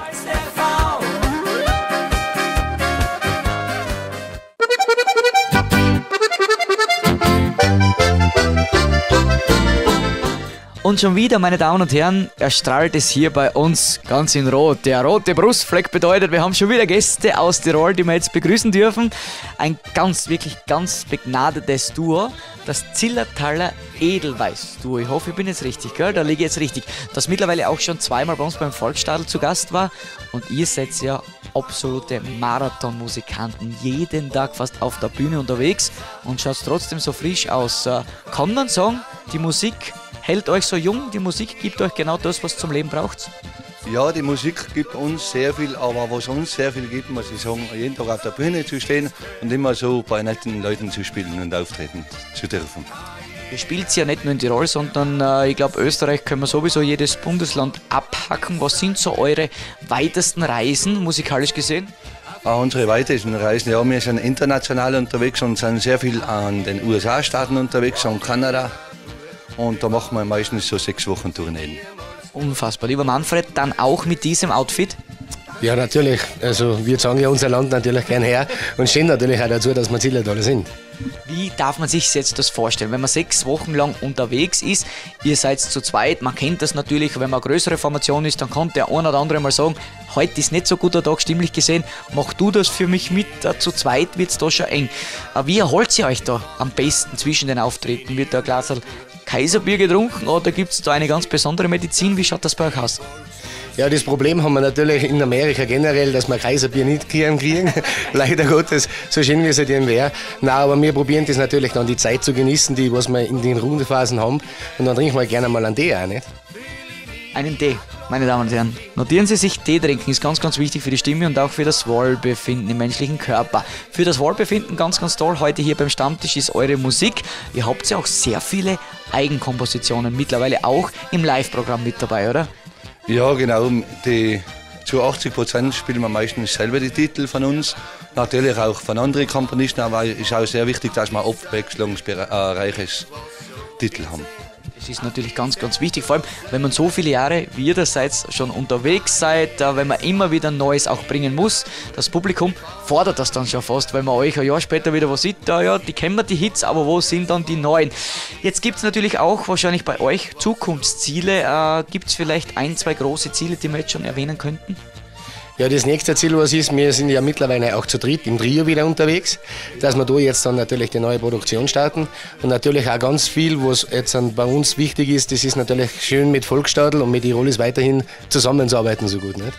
Und schon wieder, meine Damen und Herren, erstrahlt es hier bei uns ganz in Rot. Der rote Brustfleck bedeutet, wir haben schon wieder Gäste aus Tirol, die wir jetzt begrüßen dürfen. Ein ganz, wirklich ganz begnadetes Duo, das Zillertaler Edelweiß-Duo. Ich hoffe, ich bin jetzt richtig, gell? Da liege ich jetzt richtig. Das mittlerweile auch schon zweimal bei uns beim Volksstadel zu Gast war. Und ihr seid ja absolute Marathonmusikanten. Jeden Tag fast auf der Bühne unterwegs und schaut trotzdem so frisch aus. Kann man sagen, die Musik hält euch so jung, die Musik gibt euch genau das, was zum Leben braucht? Ja, die Musik gibt uns sehr viel, aber was uns sehr viel gibt, muss ich sagen, jeden Tag auf der Bühne zu stehen und immer so bei netten Leuten zu spielen und auftreten zu dürfen. Ihr spielt ja nicht nur in Tirol, sondern äh, ich glaube, Österreich können wir sowieso jedes Bundesland abhacken. Was sind so eure weitesten Reisen, musikalisch gesehen? Auch unsere weitesten Reisen, ja, wir sind international unterwegs und sind sehr viel an den USA-Staaten unterwegs und Kanada. Und da machen wir meistens so sechs Wochen Tourneen. Unfassbar. Lieber Manfred, dann auch mit diesem Outfit? Ja, natürlich. Also wir zeigen ja unser Land natürlich gern her und stehen natürlich auch dazu, dass wir Zillertaler sind. Wie darf man sich jetzt das vorstellen? Wenn man sechs Wochen lang unterwegs ist, ihr seid zu zweit, man kennt das natürlich, wenn man eine größere Formation ist, dann kann der eine oder andere mal sagen, heute ist nicht so guter Tag, stimmlich gesehen, mach du das für mich mit, zu zweit wird es da schon eng. Äh, Wie erholt ihr euch da am besten zwischen den Auftritten? Wird da ein Glas Kaiserbier getrunken oder gibt es da eine ganz besondere Medizin? Wie schaut das bei euch aus? Ja, das Problem haben wir natürlich in Amerika generell, dass wir Kaiserbier nicht kriegen, kriegen. leider Gottes, so schön wie es halt eben wäre. Nein, aber wir probieren das natürlich dann die Zeit zu genießen, die was wir in den Rundphasen haben. Und dann trinken wir gerne mal einen Tee auch, nicht? Einen Tee, meine Damen und Herren. Notieren Sie sich, Tee trinken ist ganz, ganz wichtig für die Stimme und auch für das Wohlbefinden im menschlichen Körper. Für das Wohlbefinden ganz, ganz toll. Heute hier beim Stammtisch ist eure Musik. Ihr habt ja auch sehr viele Eigenkompositionen mittlerweile auch im Live-Programm mit dabei, oder? Ja, genau. Die, zu 80 Prozent spielen wir meistens selber die Titel von uns. Natürlich auch von anderen Komponisten, aber es ist auch sehr wichtig, dass wir abwechslungsreiches Titel haben. Das ist natürlich ganz, ganz wichtig, vor allem wenn man so viele Jahre wie ihr das seid, schon unterwegs seid, wenn man immer wieder Neues auch bringen muss. Das Publikum fordert das dann schon fast, weil man euch ein Jahr später wieder was sieht, ja, die kennen wir die Hits, aber wo sind dann die neuen? Jetzt gibt es natürlich auch wahrscheinlich bei euch Zukunftsziele. Äh, gibt es vielleicht ein, zwei große Ziele, die wir jetzt schon erwähnen könnten? Ja, das nächste Ziel, was ist, wir sind ja mittlerweile auch zu dritt im Trio wieder unterwegs, dass wir da jetzt dann natürlich die neue Produktion starten und natürlich auch ganz viel, was jetzt bei uns wichtig ist, das ist natürlich schön mit Volksstadel und mit Tirolis weiterhin zusammenzuarbeiten so gut. Nicht?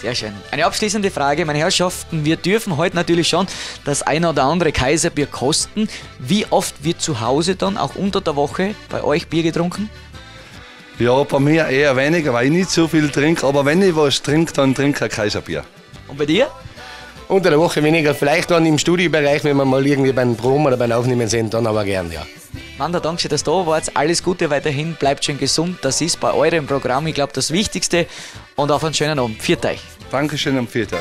Sehr schön. Eine abschließende Frage, meine Herrschaften. Wir dürfen heute natürlich schon das eine oder andere Kaiserbier kosten. Wie oft wird zu Hause dann auch unter der Woche bei euch Bier getrunken? Ja, bei mir eher weniger, weil ich nicht so viel trinke. Aber wenn ich was trinke, dann trinke ich ein Kaiserbier. Und bei dir? Unter der Woche weniger, vielleicht dann im Studiobereich, wenn wir mal irgendwie beim Proben oder beim Aufnehmen sind, dann aber gern, ja. Wanda, danke, dass du da warst. Alles Gute weiterhin, bleibt schön gesund. Das ist bei eurem Programm, ich glaube, das Wichtigste. Und auf einen schönen Abend. Viert euch. Dankeschön und viert euch.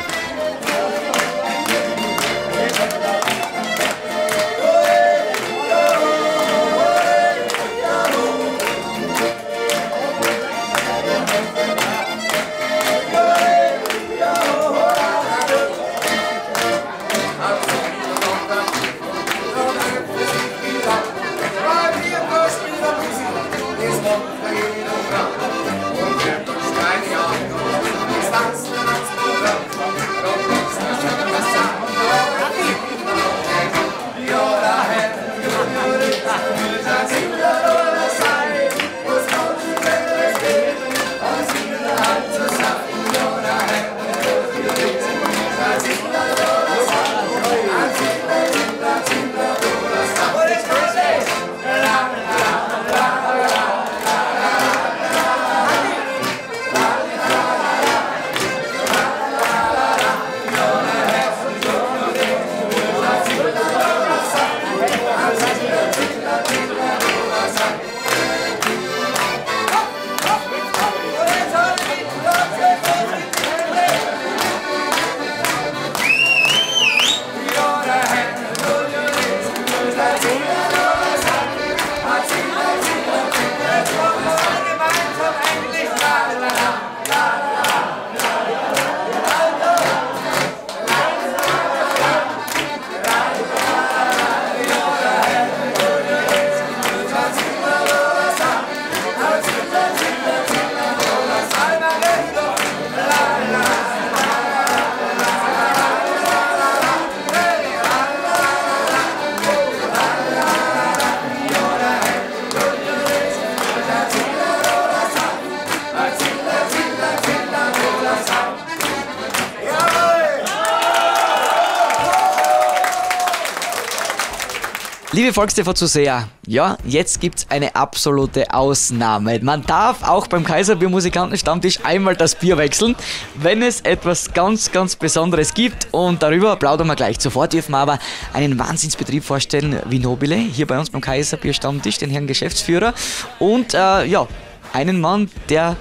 Liebe Volkstv-Zuseher, ja, jetzt gibt es eine absolute Ausnahme. Man darf auch beim Kaiserbier-Musikanten-Stammtisch einmal das Bier wechseln, wenn es etwas ganz, ganz Besonderes gibt. Und darüber plaudern wir gleich. Zuvor dürfen wir aber einen Wahnsinnsbetrieb vorstellen, wie Nobile, hier bei uns beim Kaiserbier-Stammtisch, den Herrn Geschäftsführer. Und äh, ja, einen Mann, der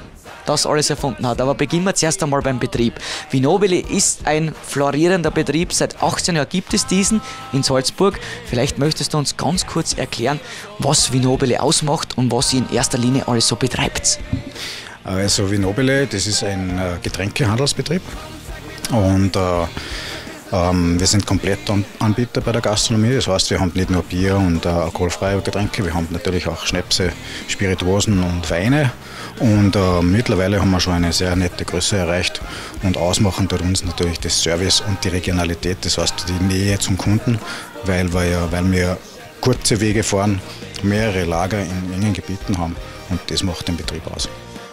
das alles erfunden hat. Aber beginnen wir zuerst einmal beim Betrieb. Vinobili ist ein florierender Betrieb. Seit 18 Jahren gibt es diesen in Salzburg. Vielleicht möchtest du uns ganz kurz erklären, was Vinobili ausmacht und was ihr in erster Linie alles so betreibt. Also Vinobile, das ist ein äh, Getränkehandelsbetrieb und äh, ähm, wir sind komplett Anbieter bei der Gastronomie. Das heißt, wir haben nicht nur Bier und äh, alkoholfreie Getränke, wir haben natürlich auch Schnäpse, Spirituosen und Weine. Und äh, mittlerweile haben wir schon eine sehr nette Größe erreicht und ausmachen tut uns natürlich das Service und die Regionalität, das heißt die Nähe zum Kunden, weil wir, weil wir kurze Wege fahren mehrere Lager in engen Gebieten haben und das macht den Betrieb aus.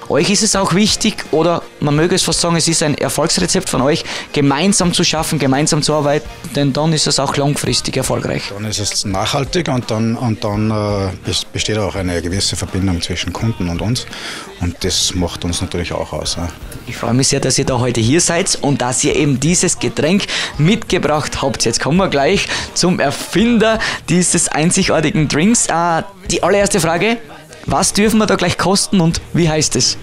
Euch ist es auch wichtig, oder man möge es fast sagen, es ist ein Erfolgsrezept von euch, gemeinsam zu schaffen, gemeinsam zu arbeiten, denn dann ist es auch langfristig erfolgreich. Dann ist es nachhaltig und dann, und dann äh, besteht auch eine gewisse Verbindung zwischen Kunden und uns und das macht uns natürlich auch aus. Ja. Ich freue mich sehr, dass ihr da heute hier seid und dass ihr eben dieses Getränk mitgebracht habt. Jetzt kommen wir gleich zum Erfinder dieses einzigartigen Drinks. Äh, die allererste Frage, was dürfen wir da gleich kosten und wie heißt es?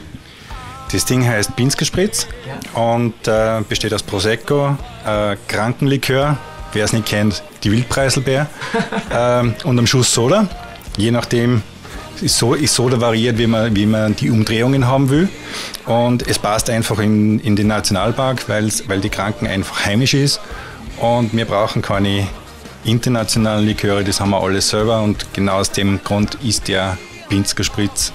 Das Ding heißt Pinsker-Spritz und äh, besteht aus Prosecco, äh, Krankenlikör, wer es nicht kennt, die Wildpreiselbeer ähm, und einem Schuss Soda. Je nachdem ist, so, ist Soda variiert, wie man, wie man die Umdrehungen haben will. Und es passt einfach in, in den Nationalpark, weil die Kranken einfach heimisch ist. Und wir brauchen keine internationalen Liköre, das haben wir alles selber. Und genau aus dem Grund ist der Pinsker Spritz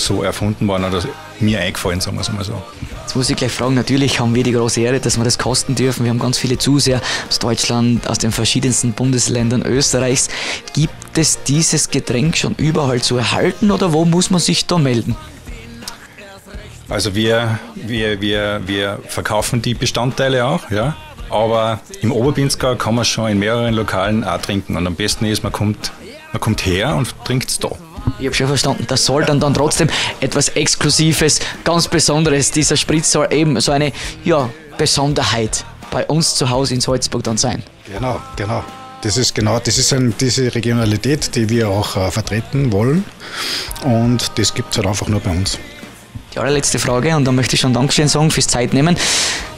so erfunden worden oder mir eingefallen, sagen wir es mal so. Jetzt muss ich gleich fragen, natürlich haben wir die große Ehre, dass wir das kosten dürfen. Wir haben ganz viele Zuseher aus Deutschland, aus den verschiedensten Bundesländern Österreichs. Gibt es dieses Getränk schon überall zu erhalten oder wo muss man sich da melden? Also wir, wir, wir, wir verkaufen die Bestandteile auch, ja. Aber im Oberpinzgau kann man schon in mehreren Lokalen auch trinken. Und am besten ist, man kommt, man kommt her und trinkt es da. Ich habe schon verstanden, das soll dann, dann trotzdem etwas Exklusives, ganz Besonderes. Dieser Spritz soll eben so eine ja, Besonderheit bei uns zu Hause in Salzburg dann sein. Genau, genau. Das ist genau, das ist ein, diese Regionalität, die wir auch äh, vertreten wollen. Und das gibt es halt einfach nur bei uns. Die allerletzte Frage, und da möchte ich schon Dankeschön sagen fürs Zeitnehmen.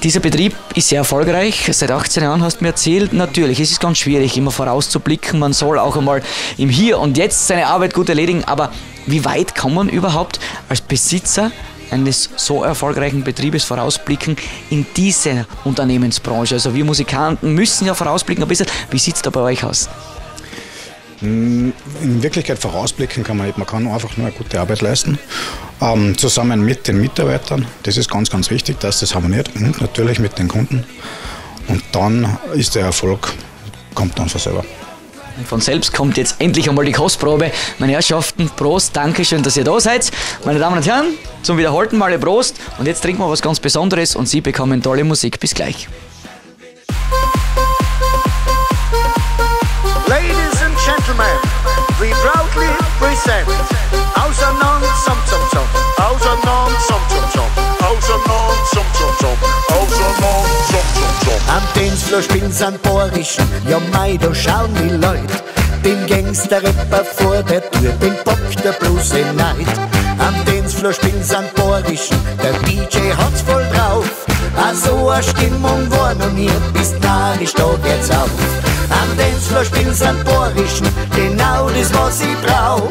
Dieser Betrieb ist sehr erfolgreich. Seit 18 Jahren hast du mir erzählt. Natürlich, es ist ganz schwierig, immer vorauszublicken. Man soll auch einmal im Hier und Jetzt seine Arbeit gut erledigen. Aber wie weit kann man überhaupt als Besitzer eines so erfolgreichen Betriebes vorausblicken in diese Unternehmensbranche? Also wir Musikanten müssen ja vorausblicken ein bisschen. Wie sieht es da bei euch aus? In Wirklichkeit vorausblicken kann man nicht. Man kann einfach nur eine gute Arbeit leisten. Ähm, zusammen mit den Mitarbeitern. Das ist ganz, ganz wichtig, dass das harmoniert. Und natürlich mit den Kunden. Und dann ist der Erfolg, kommt dann von selber. Von selbst kommt jetzt endlich einmal die Kostprobe. Meine Herrschaften, Prost, Dankeschön, dass ihr da seid. Meine Damen und Herren, zum wiederholten Male Prost. Und jetzt trinken wir was ganz Besonderes und Sie bekommen tolle Musik. Bis gleich. We proudly present Auseinander zum zum zum Auseinander zum zum zum Auseinander zum zum zum Auseinander zum zum zum Am spielen sie an Borischen, ja mei, da schauen die Leute. Den Gangster-Rapper vor der Tür, den Bock der bloße Neid. Am spielen sie an Borischen, der DJ hat's voll drauf. A so a Stimmung war noch nie, bis narrisch, da geht's auf. Am Borischen, genau das, was ich brauch.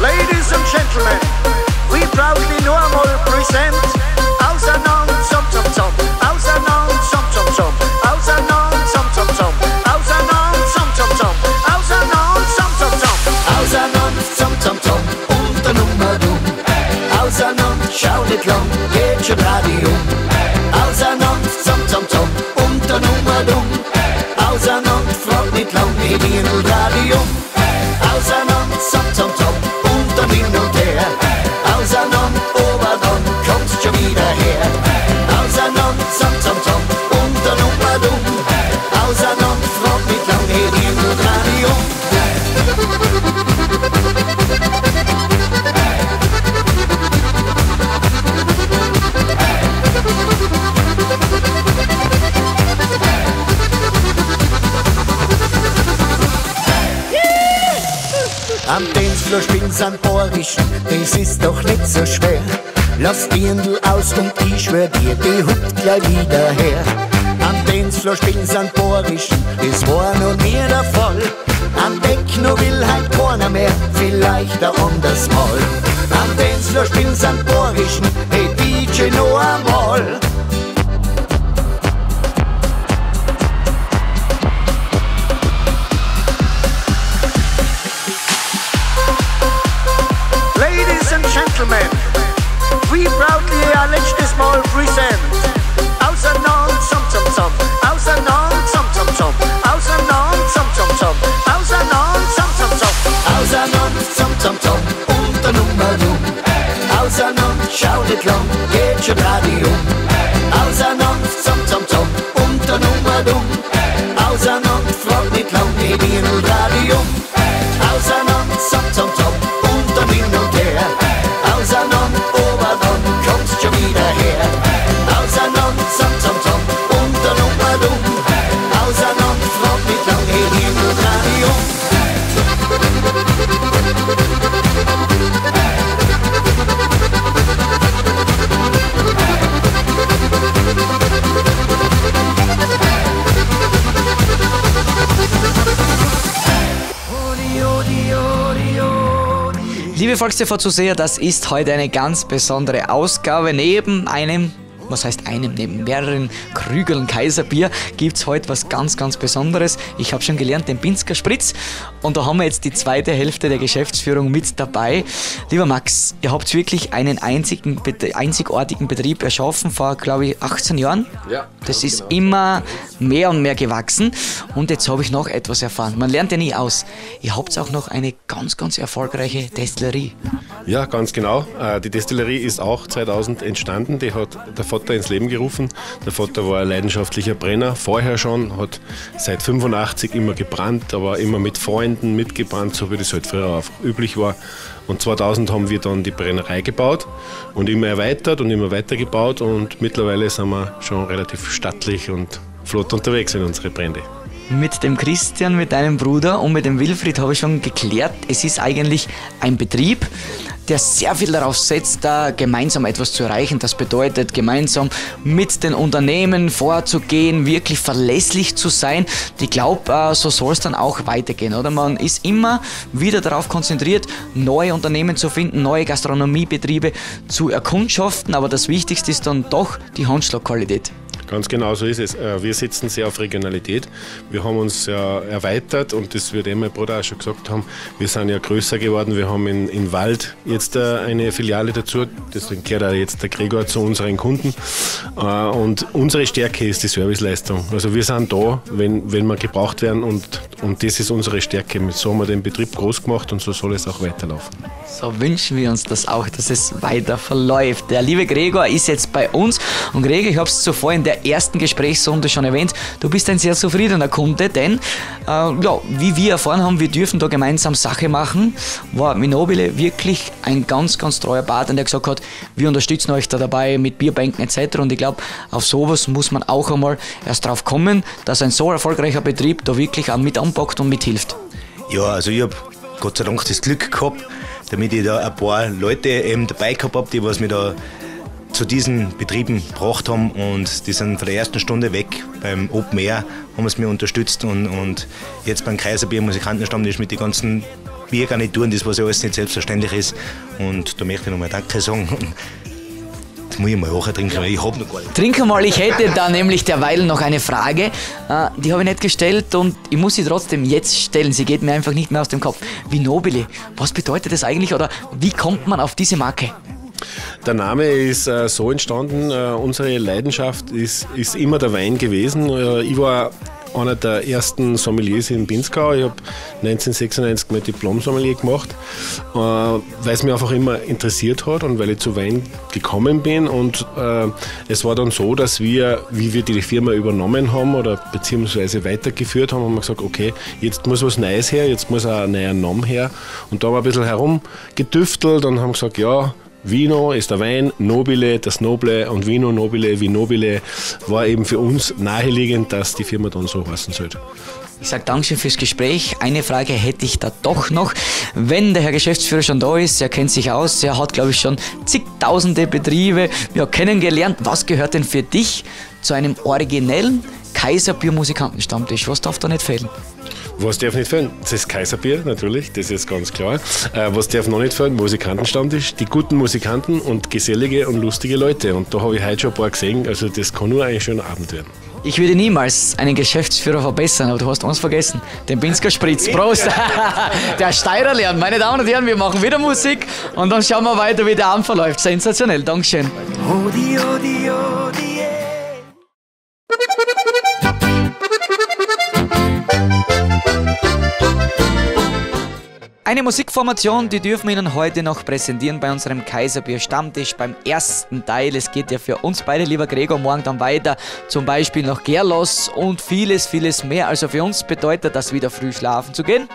Ladies and gentlemen, we proudly normal present nicht lang, geht schon Radio. Auseinander, zum, zum, und der Nummer dumm. Auseinander, frag nicht lang, geht in Radio. Auseinander, zum, zum, Tänzfloor spielen an Borischen, das ist doch nicht so schwer. Lass Dirndl aus und ich schwör dir, die hupt gleich wieder her. Am Tänzfloor spielen an Borischen, das war noch nie der Fall. Am Techno will halt keiner mehr, vielleicht ein anderes Mal. Am Tänzfloor spielen an Borischen, hey DJ noch einmal. get your body on. How's I? Liebe Volkstv-Zuseher, das ist heute eine ganz besondere Ausgabe. Neben einem, was heißt einem, neben mehreren Krügeln Kaiserbier gibt es heute was ganz, ganz Besonderes. Ich habe schon gelernt, den Pinsker Spritz. Und da haben wir jetzt die zweite Hälfte der Geschäftsführung mit dabei. Lieber Max, ihr habt wirklich einen einzigen, einzigartigen Betrieb erschaffen vor, glaube ich, 18 Jahren. Ja, Das ist genau. immer mehr und mehr gewachsen. Und jetzt habe ich noch etwas erfahren. Man lernt ja nie aus. Ihr habt auch noch eine ganz, ganz erfolgreiche Destillerie. Ja, ganz genau. Äh, Die Destillerie ist auch 2000 entstanden. Die hat der Vater ins Leben gerufen. Der Vater war ein leidenschaftlicher Brenner, vorher schon, hat seit 85 immer gebrannt, aber immer mit Freunden mitgebrannt, so wie das halt früher einfach üblich war. Und 2000 haben wir dann die Brennerei gebaut und immer erweitert und immer weitergebaut und mittlerweile sind wir schon relativ stattlich und flott unterwegs in unsere Brände. Mit dem Christian, mit deinem Bruder und mit dem Wilfried habe ich schon geklärt, es ist eigentlich ein Betrieb, der sehr viel darauf setzt, da gemeinsam etwas zu erreichen. Das bedeutet, gemeinsam mit den Unternehmen vorzugehen, wirklich verlässlich zu sein. Ich glaube, so soll es dann auch weitergehen, oder? Man ist immer wieder darauf konzentriert, neue Unternehmen zu finden, neue Gastronomiebetriebe zu erkundschaften, aber das Wichtigste ist dann doch die Handschlagqualität. Ganz genau so ist es. Äh, Wir setzen sehr auf Regionalität. Wir haben uns ja erweitert und das wird eh mein Bruder auch schon gesagt haben. Wir sind ja größer geworden. Wir haben in, in Wald jetzt äh, eine Filiale dazu. Deswegen kehrt auch jetzt der Gregor zu unseren Kunden. Äh, Und unsere Stärke ist die Serviceleistung. Also wir sind da, wenn, wenn wir gebraucht werden und, und das ist unsere Stärke. So haben wir den Betrieb groß gemacht und so soll es auch weiterlaufen. So wünschen wir uns das auch, dass es weiter verläuft. Der liebe Gregor ist jetzt bei uns und Gregor, ich habe es zuvor in der ersten Gesprächsrunde schon erwähnt, du bist ein sehr zufriedener Kunde, denn äh, ja, wie wir erfahren haben, wir dürfen da gemeinsam Sache machen, war Minobile wirklich ein ganz, ganz treuer Partner, der gesagt hat, wir unterstützen euch da dabei mit Bierbänken etc. Und ich glaube, auf sowas muss man auch einmal erst drauf kommen, dass ein so erfolgreicher Betrieb da wirklich auch mit anpackt und mithilft. Ja, also ich habe Gott sei Dank das Glück gehabt, damit ich da ein paar Leute eben dabei gehabt habe, die was mir da zu diesen Betrieben gebracht haben und die sind von der ersten Stunde weg. Beim Open Air haben sie mir unterstützt und, und jetzt beim Kaiserbier Musikantenstammtisch mit den ganzen Biergarnituren, das was ja alles nicht selbstverständlich ist. Und da möchte ich nochmal Danke sagen. Jetzt muss ich mal auch trinken, weil ich habe noch gar nicht. Trink mal, ich hätte da nämlich derweil noch eine Frage. Äh, die habe ich nicht gestellt und ich muss sie trotzdem jetzt stellen. Sie geht mir einfach nicht mehr aus dem Kopf. Wie Nobile, was bedeutet das eigentlich oder wie kommt man auf diese Marke? Der Name ist äh, so entstanden, äh, unsere Leidenschaft ist, ist immer der Wein gewesen. Äh, ich war einer der ersten Sommeliers in Pinzgau. Ich habe 1996 mein Diplom-Sommelier gemacht, äh, weil es mich einfach immer interessiert hat und weil ich zu Wein gekommen bin. Und äh, es war dann so, dass wir, wie wir die Firma übernommen haben oder beziehungsweise weitergeführt haben, haben wir gesagt, okay, jetzt muss was Neues her, jetzt muss ein neuer Name her. Und da haben wir ein bisschen herumgedüftelt und haben gesagt, ja, Vino ist der Wein, Nobile das Noble und Vino Nobile wie Nobile war eben für uns naheliegend, dass die Firma dann so heißen sollte. Ich sage Dankeschön fürs Gespräch. Eine Frage hätte ich da doch noch. Wenn der Herr Geschäftsführer schon da ist, er kennt sich aus, er hat, glaube ich, schon zigtausende Betriebe ja, kennengelernt. Was gehört denn für dich zu einem originellen Kaiserbier-Musikantenstammtisch? Was darf da nicht fehlen? Was darf nicht fehlen? Das ist Kaiserbier natürlich, das ist ganz klar. Äh, was darf noch nicht fehlen? Musikantenstammtisch, die guten Musikanten und gesellige und lustige Leute. Und da habe ich heute schon ein paar gesehen, also das kann nur ein schöner Abend werden. Ich würde niemals einen Geschäftsführer verbessern, aber du hast eins vergessen. Den Pinsker Spritz. Prost! der Steirer lernt. Meine Damen und Herren, wir machen wieder Musik und dann schauen wir weiter, wie der Abend verläuft. Sensationell. Dankeschön. Odi, odi, odi, Eine Musikformation, die dürfen wir Ihnen heute noch präsentieren bei unserem Kaiserbier Stammtisch beim ersten Teil. Es geht ja für uns beide, lieber Gregor, morgen dann weiter, zum Beispiel nach Gerlos und vieles, vieles mehr. Also für uns bedeutet das wieder früh schlafen zu gehen.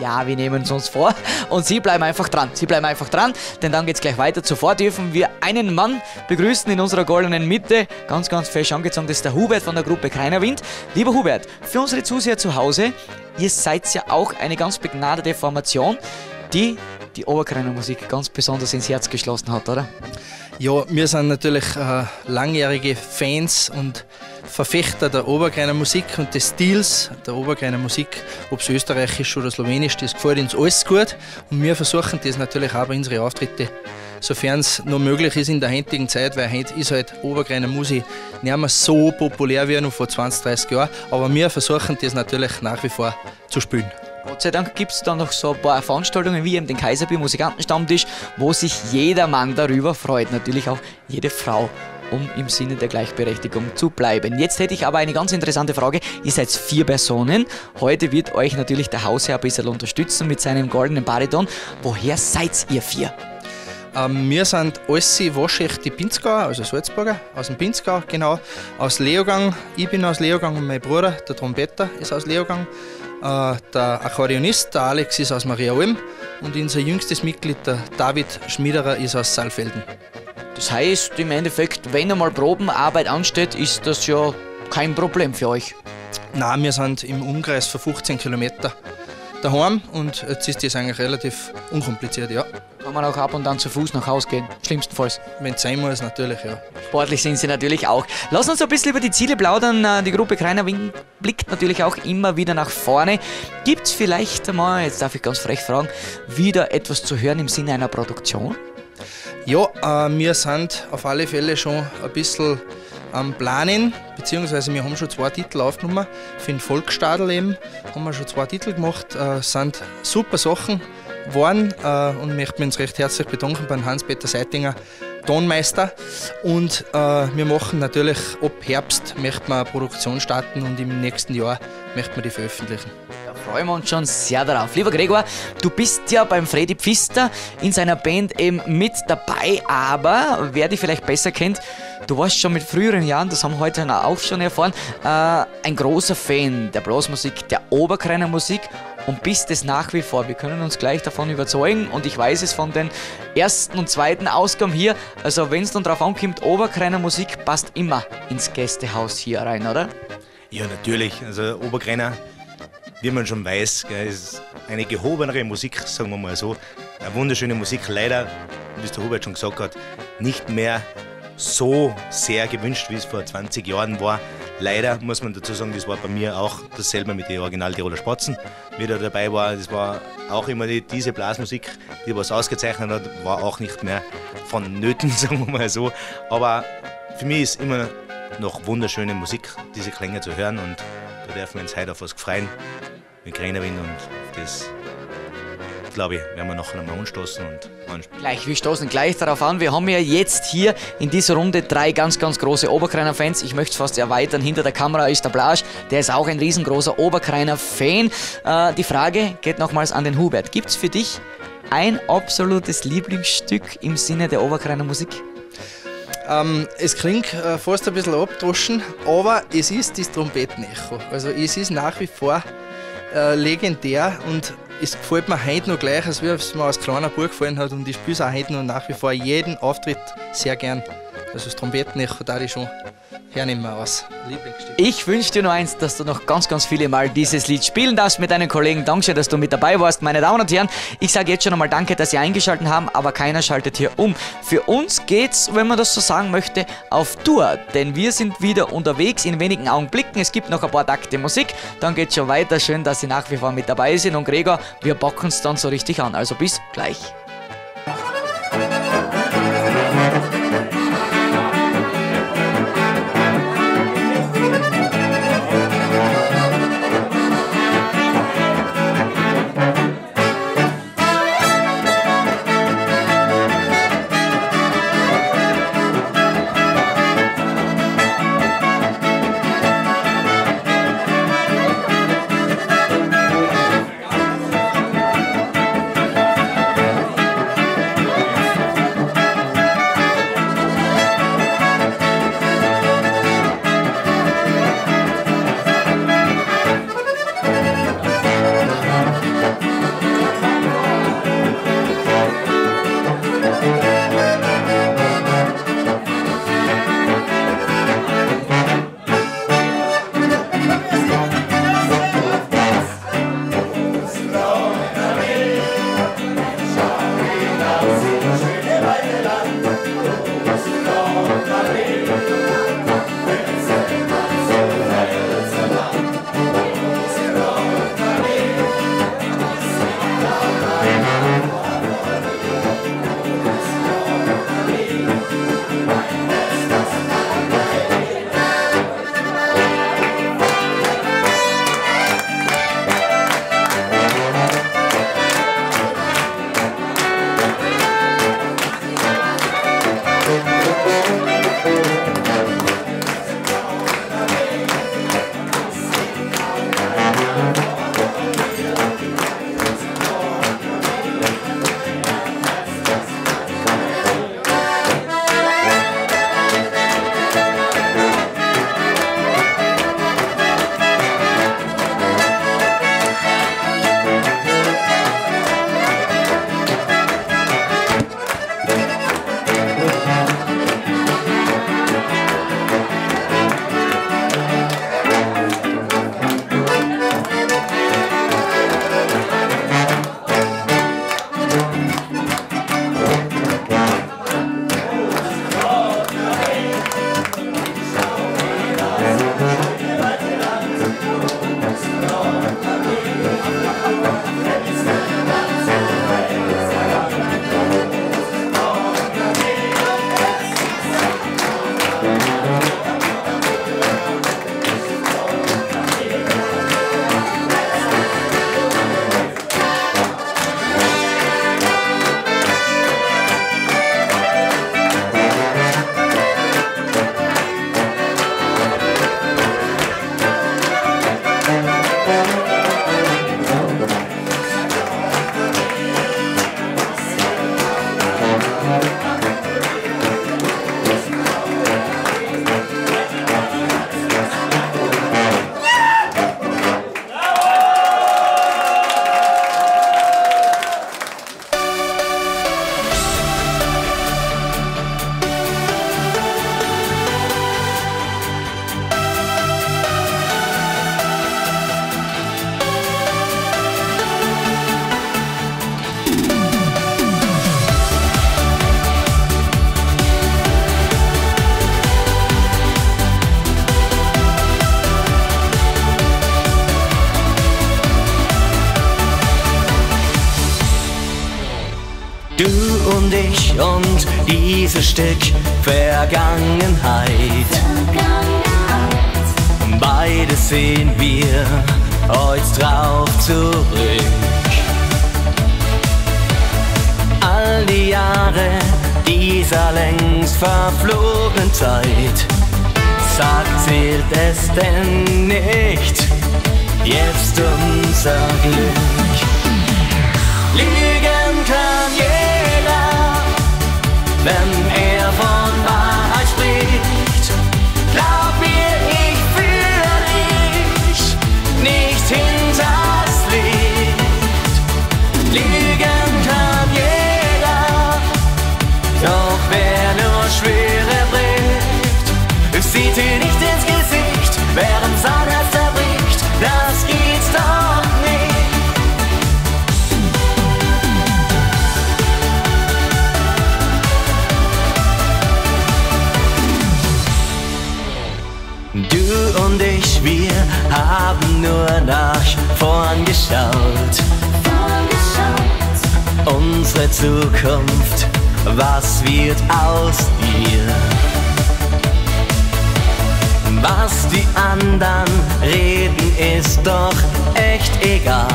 Ja, wir nehmen es uns vor. Und Sie bleiben einfach dran. Sie bleiben einfach dran, denn dann geht es gleich weiter. Zuvor dürfen wir einen Mann begrüßen in unserer goldenen Mitte. Ganz, ganz fesch angezogen. Das ist der Hubert von der Gruppe Keiner Wind. Lieber Hubert, für unsere Zuseher zu Hause, ihr seid ja auch eine ganz begnadete Formation, die die Oberkreiner Musik ganz besonders ins Herz geschlossen hat, oder? Ja, wir sind natürlich äh, langjährige Fans und Verfechter der Obergreiner Musik und des Stils der Obergreiner Musik, ob es österreichisch oder slowenisch, das gefällt uns alles gut. Und wir versuchen das natürlich auch bei unseren Auftritten, sofern es noch möglich ist in der heutigen Zeit, weil heute ist halt Obergreiner Musik nicht mehr so populär wie noch vor 20, 30 Jahren. Aber wir versuchen das natürlich nach wie vor zu spielen. Gott sei Dank gibt es da noch so ein paar Veranstaltungen wie eben den Kaiserbier Musikantenstammtisch, wo sich jeder Mann darüber freut. Natürlich auch jede Frau, um im Sinne der Gleichberechtigung zu bleiben. Jetzt hätte ich aber eine ganz interessante Frage. Ihr seid vier Personen. Heute wird euch natürlich der Hausherr ein bisschen unterstützen mit seinem goldenen Bariton. Woher seid ihr vier? Ähm, wir sind Ossi Waschech die Pinzgauer, also Salzburger, aus dem Pinzgau, genau, aus Leogang. Ich bin aus Leogang und mein Bruder, der Trompeter, ist aus Leogang. Äh, der Akkordeonist, der Alex, ist aus Maria Alm und unser jüngstes Mitglied, der David Schmiederer, ist aus Saalfelden. Das heißt im Endeffekt, wenn einmal Probenarbeit ansteht, ist das ja kein Problem für euch. Nein, wir sind im Umkreis von 15 Kilometer daheim und jetzt ist das eigentlich relativ unkompliziert, ja. Kann man auch ab und an zu Fuß nach Hause gehen, schlimmstenfalls. Wenn es sein muss, natürlich, ja. Sportlich sind sie natürlich auch. Lass uns ein bisschen über die Ziele plaudern. Äh, Die Gruppe Kreiner Wing blickt natürlich auch immer wieder nach vorne. Gibt es vielleicht einmal, jetzt darf ich ganz frech fragen, wieder etwas zu hören im Sinne einer Produktion? Ja, äh, wir sind auf alle Fälle schon ein bisschen am Planen, beziehungsweise wir haben schon zwei Titel aufgenommen. Für den Volksstadel eben haben wir schon zwei Titel gemacht. Äh, sind super Sachen geworden äh, und möchten uns recht herzlich bedanken beim Hans-Peter Seitinger, Tonmeister. Und äh, wir machen natürlich ab Herbst möchten wir eine Produktion starten und im nächsten Jahr möchten wir die veröffentlichen. Da freuen wir uns schon sehr darauf. Lieber Gregor, du bist ja beim Freddy Pfister in seiner Band eben mit dabei, aber wer dich vielleicht besser kennt, du warst schon mit früheren Jahren, das haben wir heute auch schon erfahren, äh, ein großer Fan der Blasmusik, der Oberkreiner Musik und bist es nach wie vor. Wir können uns gleich davon überzeugen und ich weiß es von den ersten und zweiten Ausgaben hier. Also wenn es dann drauf ankommt, Oberkreiner Musik passt immer ins Gästehaus hier rein, oder? Ja, natürlich. Also Obergrenner, wie man schon weiß, ist eine gehobenere Musik, sagen wir mal so. Eine wunderschöne Musik, leider, wie es der Hubert schon gesagt hat, nicht mehr so sehr gewünscht, wie es vor 20 Jahren war. Leider muss man dazu sagen, das war bei mir auch dasselbe mit den Original Tiroler Spatzen, wie da dabei war. Das war auch immer die, diese Blasmusik, die was ausgezeichnet hat, war auch nicht mehr vonnöten, sagen wir mal so. Aber für mich ist immer noch wunderschöne Musik, diese Klänge zu hören und da dürfen wir uns heute auf was freuen mit Grennerwind und das, glaube ich, werden wir nachher nochmal anstoßen und anspielen. Gleich, wir stoßen gleich darauf an. Wir haben ja jetzt hier in dieser Runde drei ganz, ganz große Oberkreiner Fans. Ich möchte es fast erweitern. Hinter der Kamera ist der Blasch, der ist auch ein riesengroßer Oberkreiner Fan. Äh, die Frage geht nochmals an den Hubert. Gibt es für dich ein absolutes Lieblingsstück im Sinne der Oberkreiner Musik? Ähm, es klingt äh, fast ein bisschen abdroschen, aber es ist das Trompetenecho. Also es ist nach wie vor äh, legendär und es gefällt mir heute noch gleich, als wie es mir als kleiner Bub gefallen hat und ich spiele es auch heute noch nach wie vor jeden Auftritt sehr gern. Also das Trompetenecho da ich schon hernehmen aus. Lieblingsstück. Ich wünsche dir nur eins, dass du noch ganz, ganz viele Mal dieses Lied spielen darfst mit deinen Kollegen. Dankeschön, dass du mit dabei warst, meine Damen und Herren. Ich sage jetzt schon einmal Danke, dass Sie eingeschaltet haben, aber keiner schaltet hier um. Für uns geht's, wenn man das so sagen möchte, auf Tour, denn wir sind wieder unterwegs in wenigen Augenblicken. Es gibt noch ein paar Takte Musik, dann geht's schon weiter. Schön, dass Sie nach wie vor mit dabei sind und Gregor, wir packen es dann so richtig an. Also bis gleich. Und dieses Stück Vergangenheit. Beide sehen wir heute drauf zurück. All die Jahre dieser längst verflogenen Zeit. Sagt, zählt es denn nicht jetzt unser Glück? Wenn er von vorn geschaut. Unsere Zukunft, was wird aus ihr? Was die anderen reden, ist doch echt egal.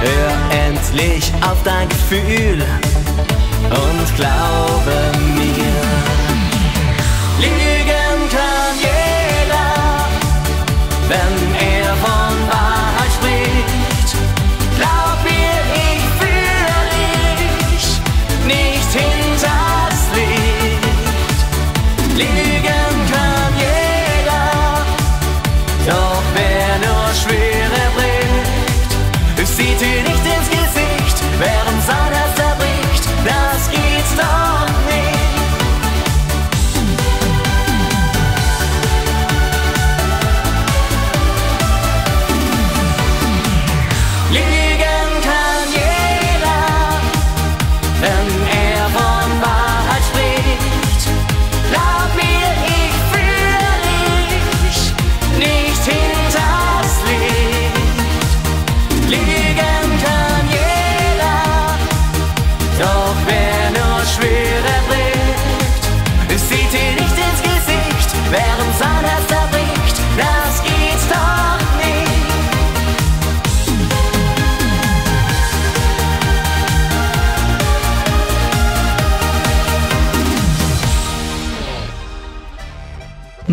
Hör endlich auf dein Gefühl und glaube mir.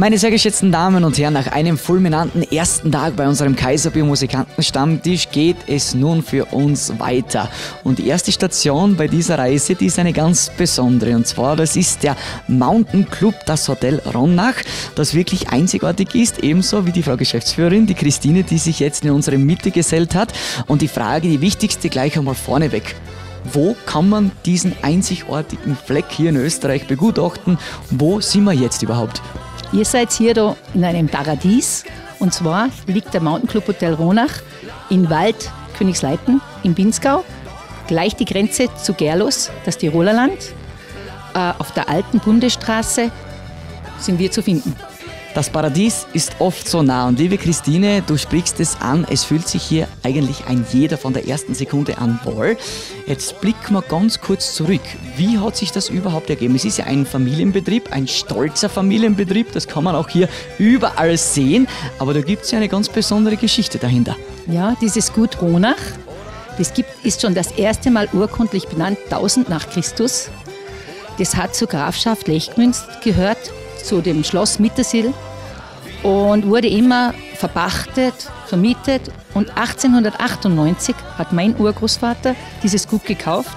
Meine sehr geschätzten Damen und Herren, nach einem fulminanten ersten Tag bei unserem Kaiserbier Musikantenstammtisch geht es nun für uns weiter. Und die erste Station bei dieser Reise, die ist eine ganz besondere. Und zwar, das ist der Mountain Club, das Hotel Ronnach, das wirklich einzigartig ist, ebenso wie die Frau Geschäftsführerin, die Christine, die sich jetzt in unsere Mitte gesellt hat. Und die Frage, die wichtigste, gleich einmal vorneweg. Wo kann man diesen einzigartigen Fleck hier in Österreich begutachten? Wo sind wir jetzt überhaupt? Ihr seid hier da in einem Paradies und zwar liegt der Mountain Club Hotel Ronach in Wald Königsleiten im Binsgau, gleich die Grenze zu Gerlos, das Tiroler Land. Äh, auf der alten Bundesstraße sind wir zu finden. Das Paradies ist oft so nah und liebe Christine, du sprichst es an, es fühlt sich hier eigentlich ein jeder von der ersten Sekunde an wohl. Jetzt blicken wir ganz kurz zurück. Wie hat sich das überhaupt ergeben? Es ist ja ein Familienbetrieb, ein stolzer Familienbetrieb, das kann man auch hier überall sehen, aber da gibt es ja eine ganz besondere Geschichte dahinter. Ja, dieses Gut Ronach, das gibt, ist schon das erste Mal urkundlich benannt, 1000 nach Christus. Das hat zur Grafschaft Lechmünst gehört, zu dem Schloss Mittersill und wurde immer verpachtet, vermietet. Und 1898 hat mein Urgroßvater dieses Gut gekauft.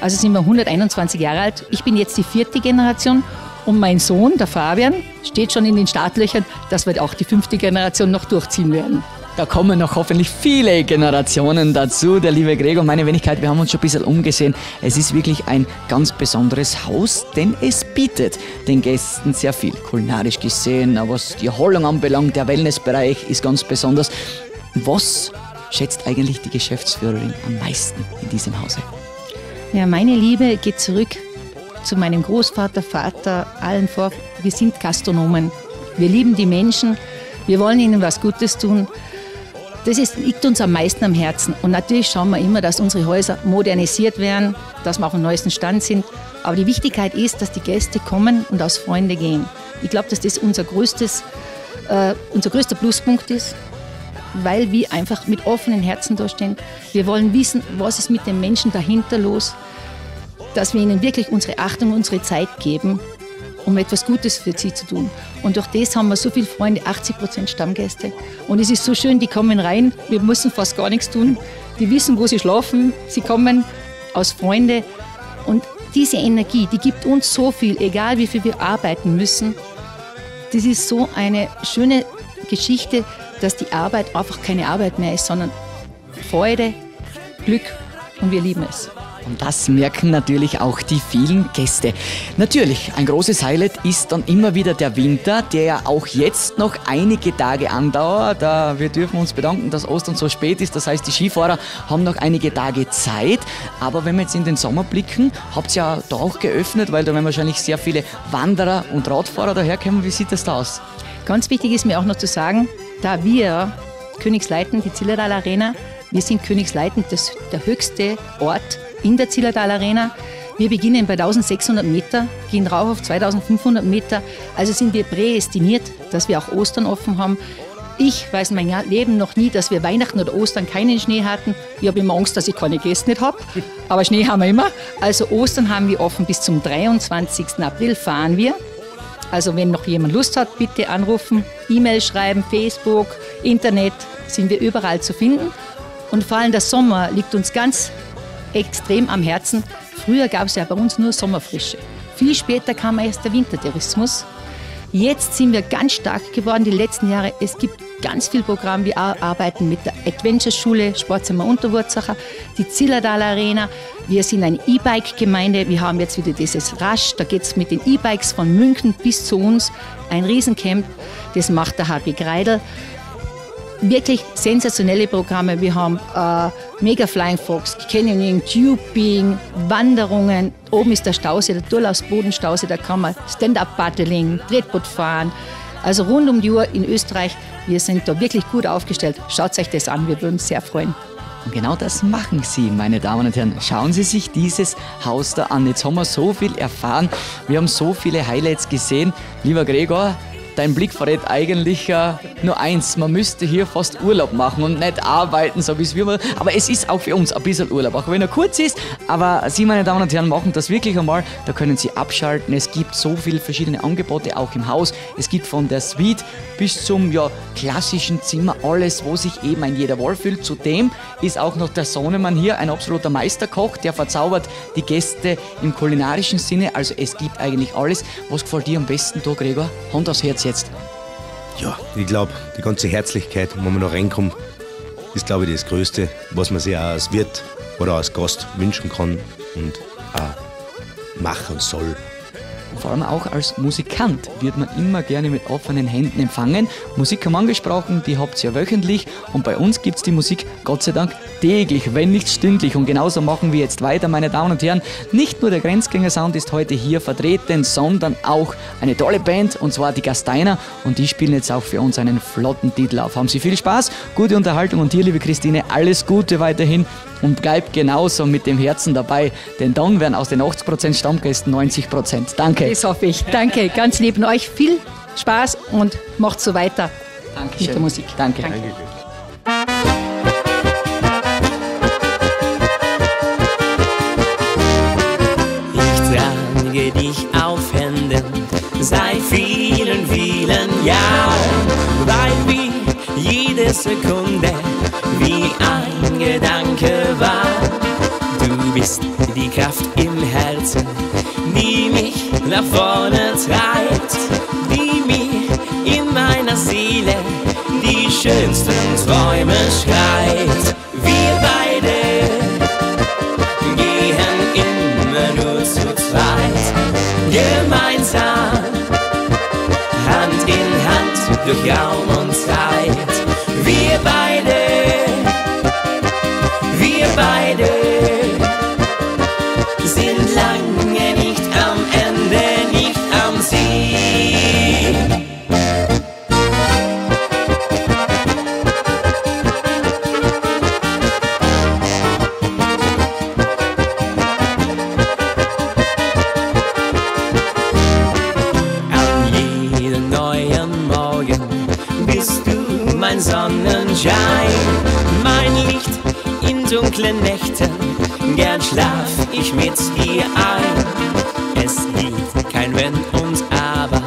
Also sind wir 121 Jahre alt. Ich bin jetzt die vierte Generation und mein Sohn, der Fabian, steht schon in den Startlöchern, dass wir auch die fünfte Generation noch durchziehen werden. Da kommen noch hoffentlich viele Generationen dazu. Der liebe Gregor, meine Wenigkeit, wir haben uns schon ein bisschen umgesehen. Es ist wirklich ein ganz besonderes Haus, denn es bietet den Gästen sehr viel. Kulinarisch gesehen, was die Erholung anbelangt, der Wellnessbereich ist ganz besonders. Was schätzt eigentlich die Geschäftsführerin am meisten in diesem Hause? Ja, meine Liebe geht zurück zu meinem Großvater, Vater, allen vor. Wir sind Gastronomen. Wir lieben die Menschen. Wir wollen ihnen was Gutes tun. Das ist, liegt uns am meisten am Herzen. Und natürlich schauen wir immer, dass unsere Häuser modernisiert werden, dass wir auf dem neuesten Stand sind. Aber die Wichtigkeit ist, dass die Gäste kommen und aus Freunde gehen. Ich glaube, dass das unser, größtes, äh, unser größter Pluspunkt ist, weil wir einfach mit offenen Herzen da stehen. Wir wollen wissen, was ist mit den Menschen dahinter los, dass wir ihnen wirklich unsere Achtung, unsere Zeit geben, um etwas Gutes für sie zu tun. Und durch das haben wir so viele Freunde, 80 Prozent Stammgäste. Und es ist so schön, die kommen rein, wir müssen fast gar nichts tun. Die wissen, wo sie schlafen, sie kommen aus Freunde. Und diese Energie, die gibt uns so viel, egal wie viel wir arbeiten müssen. Das ist so eine schöne Geschichte, dass die Arbeit einfach keine Arbeit mehr ist, sondern Freude, Glück und wir lieben es. Und das merken natürlich auch die vielen Gäste. Natürlich, ein großes Highlight ist dann immer wieder der Winter, der ja auch jetzt noch einige Tage andauert. Wir dürfen uns bedanken, dass Ostern so spät ist. Das heißt, die Skifahrer haben noch einige Tage Zeit. Aber wenn wir jetzt in den Sommer blicken, habt ihr ja da auch geöffnet, weil da werden wahrscheinlich sehr viele Wanderer und Radfahrer daherkommen. Wie sieht das da aus? Ganz wichtig ist mir auch noch zu sagen, da wir Königsleiten, die Zillertal Arena, wir sind Königsleiten, das, der höchste Ort in der Zillertal Arena. Wir beginnen bei 1600 Meter, gehen rauf auf 2500 Meter. Also sind wir prädestiniert, dass wir auch Ostern offen haben. Ich weiß mein Leben noch nie, dass wir Weihnachten oder Ostern keinen Schnee hatten. Ich habe immer Angst, dass ich keine Gäste nicht habe. Aber Schnee haben wir immer. Also Ostern haben wir offen bis zum 23. April fahren wir. Also wenn noch jemand Lust hat, bitte anrufen, E-Mail schreiben, Facebook, Internet, sind wir überall zu finden. Und vor allem der Sommer liegt uns ganz extrem am Herzen. Früher gab es ja bei uns nur Sommerfrische. Viel später kam erst der Wintertourismus. Jetzt sind wir ganz stark geworden, die letzten Jahre. Es gibt ganz viel Programm. Wir ar- arbeiten mit der Adventure-Schule Sportzimmer Unterwurzacher, die Zillertal Arena. Wir sind eine E-Bike-Gemeinde. Wir haben jetzt wieder dieses Rasch. Da geht es mit den E-Bikes von München bis zu uns. Ein Riesencamp. Das macht der Harry Greidel wirklich sensationelle Programme. Wir haben äh, Mega Flying Fox, Canyoning, Tubing, Wanderungen. Oben ist der Stausee, der Durlaus-Bodenstausee, da kann man Stand-Up-Paddling, Tretboot fahren. Also rund um die Uhr in Österreich. Wir sind da wirklich gut aufgestellt. Schaut euch das an, wir würden uns sehr freuen. Und genau das machen Sie, meine Damen und Herren. Schauen Sie sich dieses Haus da an. Jetzt haben wir so viel erfahren. Wir haben so viele Highlights gesehen. Lieber Gregor, dein Blick verrät eigentlich äh, nur eins. Man müsste hier fast Urlaub machen und nicht arbeiten, so wie es wir mal. Aber es ist auch für uns ein bisschen Urlaub, auch wenn er kurz ist. Aber Sie, meine Damen und Herren, machen das wirklich einmal. Da können Sie abschalten. Es gibt so viele verschiedene Angebote auch im Haus. Es gibt von der Suite bis zum ja, klassischen Zimmer alles, wo sich eben ein jeder wohlfühlt. Zudem ist auch noch der Sohnemann hier, ein absoluter Meisterkoch, der verzaubert die Gäste im kulinarischen Sinne. Also es gibt eigentlich alles. Was gefällt dir am besten da, Gregor? Hand aufs Herz jetzt. Ja, ich glaube, die ganze Herzlichkeit, wo man noch reinkommt, ist, glaube ich, das Größte, was man sich auch als Wirt oder als Gast wünschen kann und auch machen soll. Vor allem auch als Musikant wird man immer gerne mit offenen Händen empfangen. Musik haben wir angesprochen, die habt ihr ja wöchentlich und bei uns gibt es die Musik Gott sei Dank täglich, wenn nicht stündlich. Und genauso machen wir jetzt weiter, meine Damen und Herren. Nicht nur der Grenzgänger-Sound ist heute hier vertreten, sondern auch eine tolle Band und zwar die Gasteiner und die spielen jetzt auch für uns einen flotten Titel auf. Haben Sie viel Spaß, gute Unterhaltung und dir, liebe Christine, alles Gute weiterhin und bleib genauso mit dem Herzen dabei, denn dann werden aus den 80% Stammgästen 90%. Danke. Das hoffe ich. Danke, ganz lieb und euch viel Spaß und macht so weiter Dankeschön. mit der Musik. Danke. Ich trage dich auf Händen seit vielen, vielen Jahren, weil wie jede Sekunde wie ein Gedanke war. Du bist die Kraft im Herzen, die mich nach vorne treibt, die mir in meiner Seele die schönsten Träume schreibt. Wir beide gehen immer nur zu zweit, gemeinsam, Hand in Hand durch Raum und Zeit. Ein. Es gibt kein Wenn und Aber,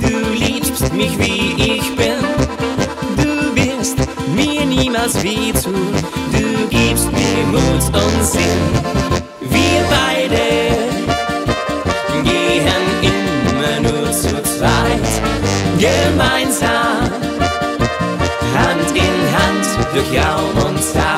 du liebst mich wie ich bin. Du wirst mir niemals wehtun, du gibst mir Mut und Sinn. Wir beide gehen immer nur zu zweit, gemeinsam, Hand in Hand durch Raum und Zeit.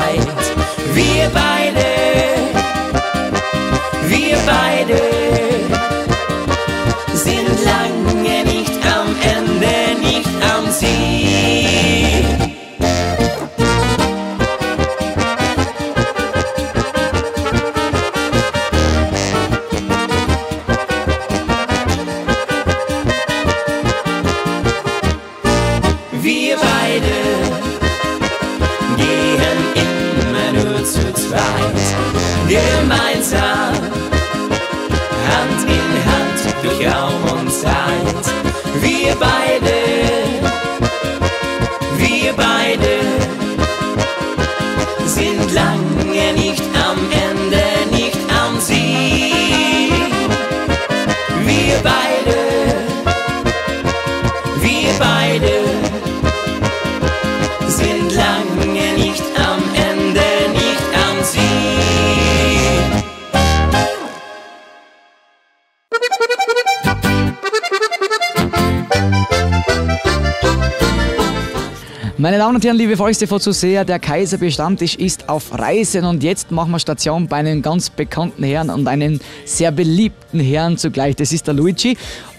Herren, liebe Volkstv-Zuseher, der Kaiserbier-Stammtisch ist auf Reisen und jetzt machen wir Station bei einem ganz bekannten Herrn und einem sehr beliebten Herrn zugleich. Das ist der Luigi.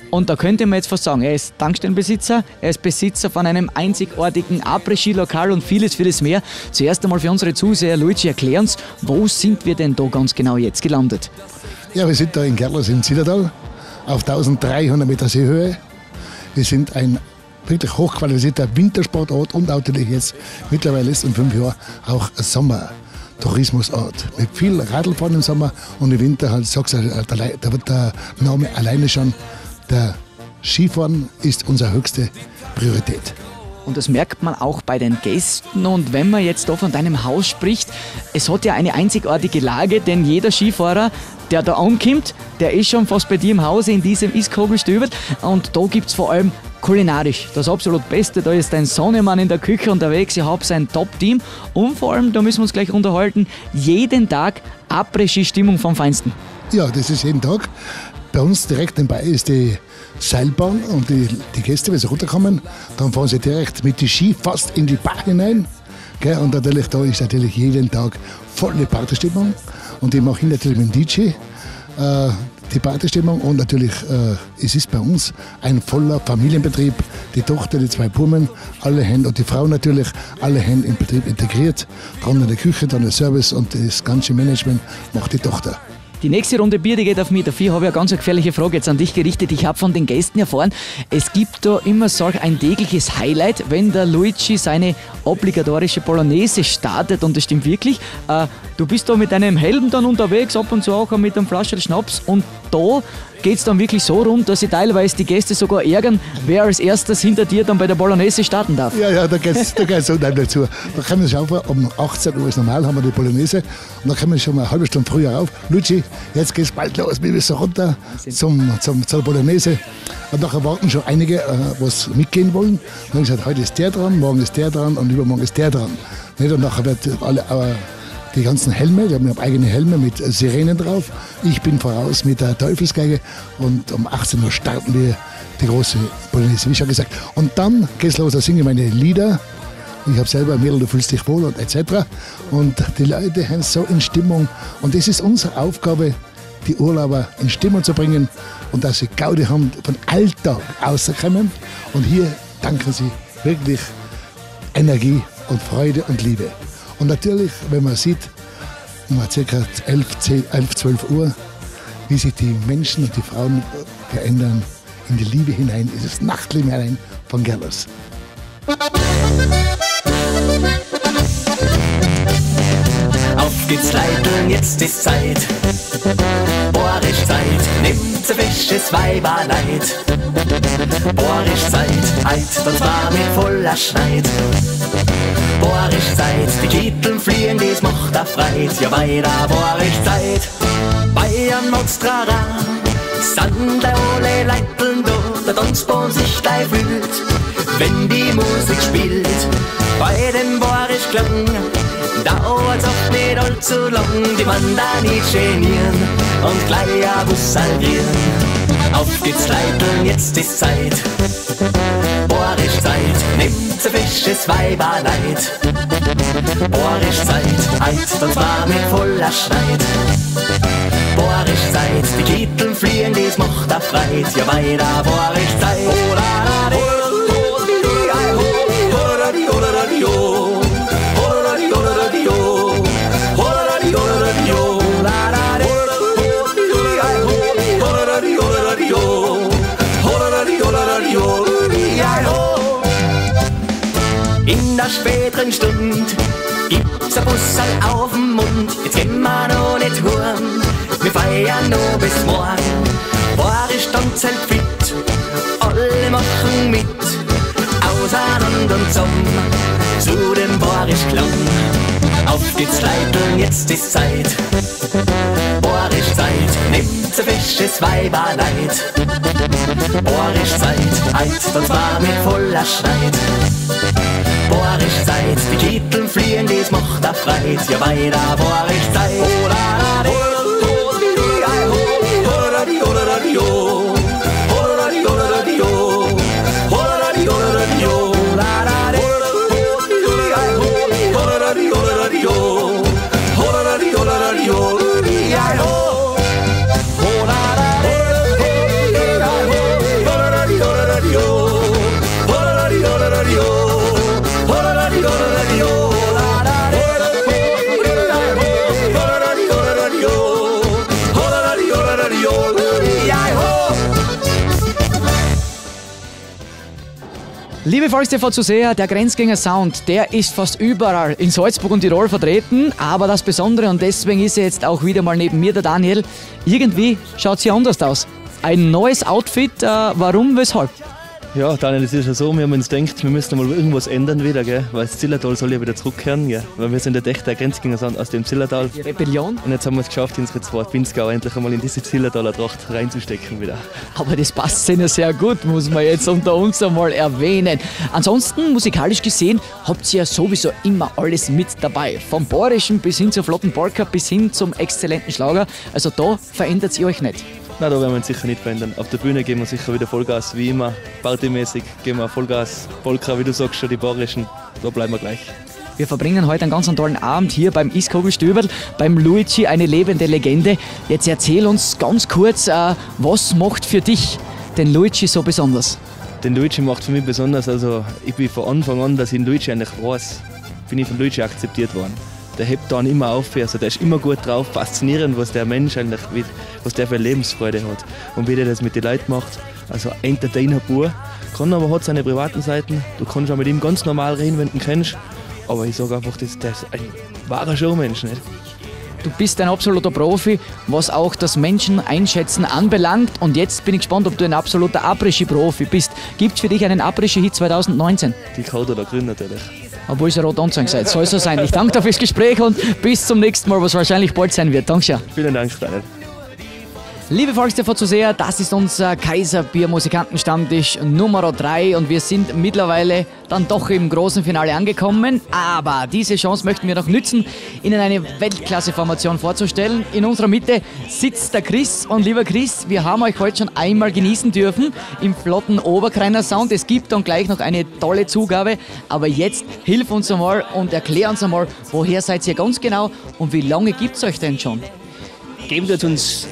Und da könnte man jetzt fast sagen, er ist Tankstellenbesitzer, er ist Besitzer von einem einzigartigen Après-Ski-Lokal und vieles, vieles mehr. Zuerst einmal für unsere Zuseher, Luigi, erklär uns, wo sind wir denn da ganz genau jetzt gelandet? Ja, wir sind da in Gerlers im Zillertal auf 1300 Meter Seehöhe. Wir sind ein wirklich hochqualifizierter Wintersportort und natürlich jetzt mittlerweile ist in fünf Jahren auch ein Sommertourismusort. Mit viel Radlfahren im Sommer und im Winter halt, sag's, der, Le- da wird der Name alleine schon, der Skifahren ist unsere höchste Priorität. Und das merkt man auch bei den Gästen. Und wenn man jetzt da von deinem Haus spricht, es hat ja eine einzigartige Lage, denn jeder Skifahrer, der da ankommt, der ist schon fast bei dir im Hause in diesem Iskogelstöbert. Und da gibt es vor allem kulinarisch das absolut Beste. Da ist ein Sonnemann in der Küche unterwegs, ich habe sein Top-Team. Und vor allem, da müssen wir uns gleich unterhalten, jeden Tag Après-Ski-Stimmung vom Feinsten. Ja, das ist jeden Tag. Bei uns direkt nebenbei ist die Seilbahn und die, die Gäste, wenn sie runterkommen, dann fahren sie direkt mit den Ski fast in die Bar hinein. Gell? Und natürlich da ist natürlich jeden Tag volle Partystimmung. Und die mache ich natürlich mit dem DJ. Äh, die Partystimmung und natürlich, äh, es ist bei uns ein voller Familienbetrieb. Die Tochter, die zwei Pummen, alle Hände und die Frau natürlich, alle Hände im Betrieb integriert. Dann in der Küche, dann der Service und das ganze Management macht die Tochter. Die nächste Runde Bier, die geht auf mich. Dafür habe ich eine ganz gefährliche Frage jetzt an dich gerichtet. Ich habe von den Gästen erfahren, es gibt da immer solch ein tägliches Highlight, wenn der Luigi seine obligatorische Polonaise startet. Und das stimmt wirklich. Äh, du bist da mit deinem Helm dann unterwegs, ab und zu auch mit einem Flasche Schnaps. Und da geht es dann wirklich so rund, dass sich teilweise die Gäste sogar ärgern, wer als erstes hinter dir dann bei der Polonaise starten darf. Ja, ja, da geht es da geht's dazu. Da können wir schauen, um 18 Uhr ist normal, haben wir die Polonaise. Und da kommen wir schon mal eine halbe Stunde früher rauf. Luigi, jetzt geht's bald los, wir müssen runter zum, zum, zur Polonaise. Und nachher warten schon einige, äh, was mitgehen wollen. Und dann gesagt, heute ist der dran, morgen ist der dran und übermorgen ist der dran. Und nachher wird alle, äh, die ganzen Helme, wir haben eigene Helme mit Sirenen drauf. Ich bin voraus mit der Teufelsgeige und um 18 Uhr starten wir die große Polonaise, wie schon gesagt. Und dann geht's los, da singe ich meine Lieder. Ich habe selber Mädel, du fühlst dich wohl und etc. Und die Leute sind so in Stimmung. Und das ist unsere Aufgabe, die Urlauber in Stimmung zu bringen und dass sie Gaudi haben, von Alltag rauszukommen. Und hier danken sie wirklich Energie und Freude und Liebe. Und natürlich, wenn man sieht, um ca. 11, 10, 11, 12 Uhr, wie sich die Menschen und die Frauen verändern in die Liebe hinein, in das Nachtleben hinein von Gerlers. Auf geht's Leiteln, jetzt ist Zeit. Bohrisch Zeit, nimmt ein fesches Weiberleid. Bohrisch Zeit, heit und zwar mit voller Schneid. Bohrisch Zeit, die Kitteln fliehen, das macht erfreut, ja weiter war ich Zeit. Bayern Monstrara, sind alle Leiteln da, der Tanzbahn sich gleich fühlt, wenn die Musik spielt. Bei dem war ich klang, dauert's oft nicht allzu lang, die Mann da nicht genieren und gleich ein. Auf geht's Leiteln, jetzt ist Zeit. Bohrisch Zeit, nimmt fisches Weiberleid. Bohrisch Zeit, heit und war mit voller Schneid. Bohrisch Zeit, die Kitteln fliehen, dies macht er freit. Ja, weiter Bohrisch Zeit. Oh, la, la, ai, ho. Oh, la, di, oh, la, la, der späteren Stund gibt's ein Bussal auf dem Mund. Jetzt gehen wir noch nicht heim, wir feiern noch bis morgen. War ich dann zelt fit, alle machen mit, auseinander und zusammen zu dem Borisch Klang. Auf geht's Leiteln, jetzt ist Zeit. Borisch Zeit, nimmt ein fisches Weiberleid. Borisch Zeit, heit und zwar mit voller Schneid. Borisch Zeit, die Kitteln fliehen, dies macht er freit. Ja, weiter Borisch Zeit. Oh, la, la, Liebe Volkstv-Zuseher, der Grenzgänger Sound, der ist fast überall in Salzburg und Tirol vertreten. Aber das Besondere, und deswegen ist er jetzt auch wieder mal neben mir, der Daniel, irgendwie schaut sie anders aus. Ein neues Outfit, äh, warum, weshalb? Ja, Daniel, es ist ja so, wir haben uns gedacht, wir müssen mal irgendwas ändern wieder, gell? weil das Zillertal soll ja wieder zurückkehren, gell? weil wir sind ja echt der Grenzgänger sind aus dem Zillertal. Die Rebellion. Und jetzt haben wir es geschafft, unsere zwei Pinzgau endlich einmal in diese Zillertaler Tracht reinzustecken wieder. Aber das passt ihnen sehr gut, muss man jetzt unter uns einmal erwähnen. Ansonsten, musikalisch gesehen, habt ihr ja sowieso immer alles mit dabei. Vom Bohrischen bis hin zur flotten Polka bis hin zum exzellenten Schlager. Also da verändert ihr euch nicht. Nein, da werden wir uns sicher nicht verändern. Auf der Bühne geben wir sicher wieder Vollgas, wie immer. Partymäßig geben wir Vollgas. Polka, wie du sagst, schon die Bayerischen. Da bleiben wir gleich. Wir verbringen heute einen ganz tollen Abend hier beim Iskogelstüberl, beim Luigi, eine lebende Legende. Jetzt erzähl uns ganz kurz, äh, was macht für dich den Luigi so besonders? Den Luigi macht für mich besonders, also ich bin von Anfang an, dass ich den Luigi eigentlich weiß, bin ich von Luigi akzeptiert worden. Der hebt dann immer auf, also der ist immer gut drauf, faszinierend, was der Mensch eigentlich, was der für Lebensfreude hat und wie der das mit den Leuten macht. Also Entertainer pur, kann aber hat seine privaten Seiten, du kannst auch mit ihm ganz normal reden, wenn du ihn kennst, aber ich sage einfach, das, der ist ein wahrer Showmensch. Nicht? Du bist ein absoluter Profi, was auch das Menschen einschätzen anbelangt. Und jetzt bin ich gespannt, ob du ein absoluter Abrischi-Profi bist. Gibt für dich einen Abrischi-Hit 2019? Die Kaut oder Grün natürlich. Obwohl ihr rot angezogen seid. Soll so sein. Ich danke dir fürs Gespräch und bis zum nächsten Mal, was wahrscheinlich bald sein wird. Dankeschön. Vielen Dank, Daniel. Liebe Volkstv-Zuseher, das ist unser Kaiserbier-Musikantenstammtisch Nummer 3 und wir sind mittlerweile dann doch im großen Finale angekommen. Aber diese Chance möchten wir noch nützen, Ihnen eine Weltklasse-Formation vorzustellen. In unserer Mitte sitzt der Chris und lieber Chris, wir haben euch heute schon einmal genießen dürfen im flotten Oberkreiner Sound. Es gibt dann gleich noch eine tolle Zugabe, aber jetzt hilf uns einmal und erklär uns einmal, woher seid ihr ganz genau und wie lange gibt es euch denn schon? Geben tut uns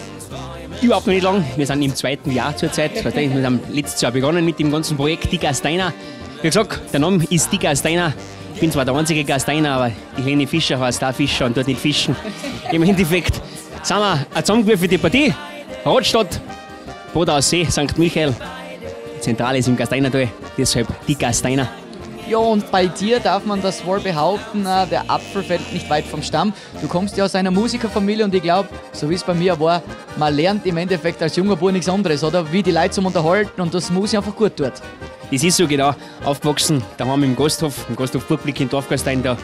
überhaupt noch nicht lang. Wir sind im zweiten Jahr zurzeit. Wir haben letztes Jahr begonnen mit dem ganzen Projekt Die Gasteiner. Wie gesagt, der Name ist Die Gasteiner. Ich bin zwar der einzige Gasteiner, aber die Helene Fischer heißt da Fischer und dort nicht Fischen. Im Endeffekt sind wir eine zusammengewürfelte Partie. Rotstadt, Boda aus See, St. Michael. Zentrale ist im Gasteinertal, deshalb Die Gasteiner. Ja, und bei dir darf man das wohl behaupten, äh, der Apfel fällt nicht weit vom Stamm. Du kommst ja aus einer Musikerfamilie und ich glaube, so wie es bei mir war, man lernt im Endeffekt als junger Bub nichts anderes, oder? Wie die Leute zum Unterhalten und das Musik einfach gut tut. Das ist so genau. Aufgewachsen, daheim im Gasthof, im Gasthof Burgblick in Dorfgastein, da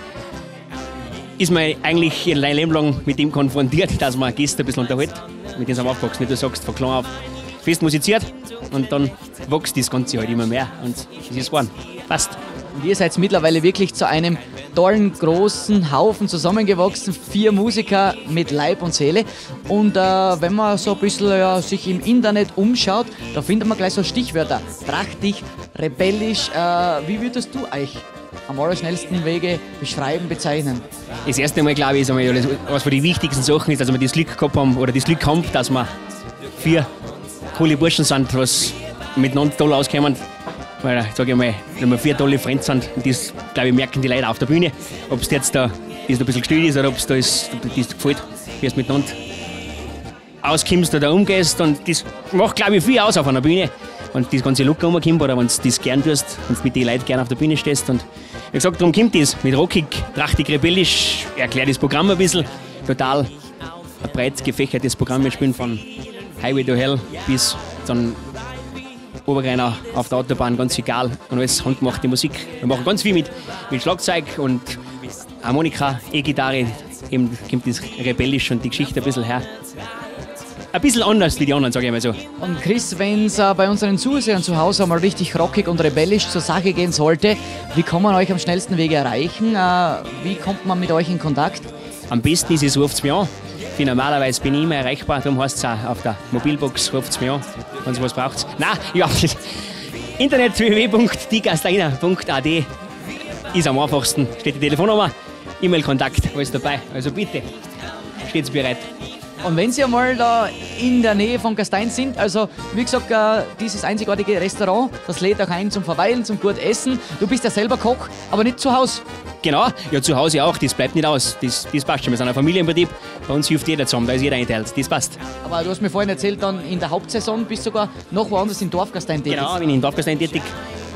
ist man eigentlich ihr Leben lang mit dem konfrontiert, dass man Gäste ein bisschen unterhält. Mit denen sind wir aufgewachsen. Wie du sagst, von klein auf fest musiziert und dann wächst das Ganze halt immer mehr. Und es ist geworden. Passt. Und ihr seid mittlerweile wirklich zu einem tollen, großen Haufen zusammengewachsen. Vier Musiker mit Leib und Seele. Und äh, wenn man so ein bisschen ja, sich im Internet umschaut, da findet man gleich so Stichwörter. Trachtig, rebellisch. Äh, wie würdest du euch am allerschnellsten Wege beschreiben, bezeichnen? Das erste Mal, glaube ich, ist einmal, was von den wichtigsten Sachen ist, dass wir das Glück gehabt haben, oder das Glück haben, dass wir vier coole Burschen sind, was miteinander toll auskommen. Weil, sage ich mal, wenn wir vier tolle Freunde sind, und das, glaube ich, merken die Leute auf der Bühne, ob es jetzt da ist ein bisschen gestellt ist oder ob es da ist, ob das gefällt, wie es miteinander auskommst oder umgehst. Und das macht, glaube ich, viel aus auf einer Bühne. Und das ganze Look umkommt oder wenn du das gern tust, du mit den Leuten gern auf der Bühne stehst. Und wie gesagt, darum kommt das. Mit rockig, trachtig, rebellisch, erklärt das Programm ein bisschen. Total ein breit gefächertes Programm. Wir spielen von Highway to Hell bis dann Oberreiner auf der Autobahn, ganz egal. Und alles handgemachte Musik. Wir machen ganz viel mit, mit Schlagzeug und Harmonika, E-Gitarre. Eben kommt das rebellisch und die Geschichte ein bisschen her. Ein bisschen anders wie die anderen, sage ich mal so. Und Chris, wenn es äh, bei unseren Zusehern zu Hause mal richtig rockig und rebellisch zur Sache gehen sollte, wie kann man euch am schnellsten Wege erreichen? Äh, wie kommt man mit euch in Kontakt? Am besten ist es, ruft es mich an. Bin normalerweise bin ich immer erreichbar, darum heißt es auch auf der Mobilbox, ruft es mich an, wenn ihr was braucht. Nein, ja, Internet www.diegasteiner.at ist am einfachsten. Steht die Telefonnummer, E-Mail-Kontakt, alles dabei. Also bitte, steht's bereit. Und wenn Sie einmal da in der Nähe von Gastein sind, also wie gesagt, äh, dieses einzigartige Restaurant, das lädt auch ein zum Verweilen, zum gut Essen. Du bist ja selber Koch, aber nicht zu Hause. Genau, ja zu Hause auch, das bleibt nicht aus. Das, das passt schon. Wir sind ein Familienbetrieb, bei uns hilft jeder zusammen, da ist jeder eingeteilt. Das passt. Aber du hast mir vorhin erzählt, dann in der Hauptsaison bist du sogar noch woanders im Dorf Gastein tätig. Genau, bin in Dorfgastein tätig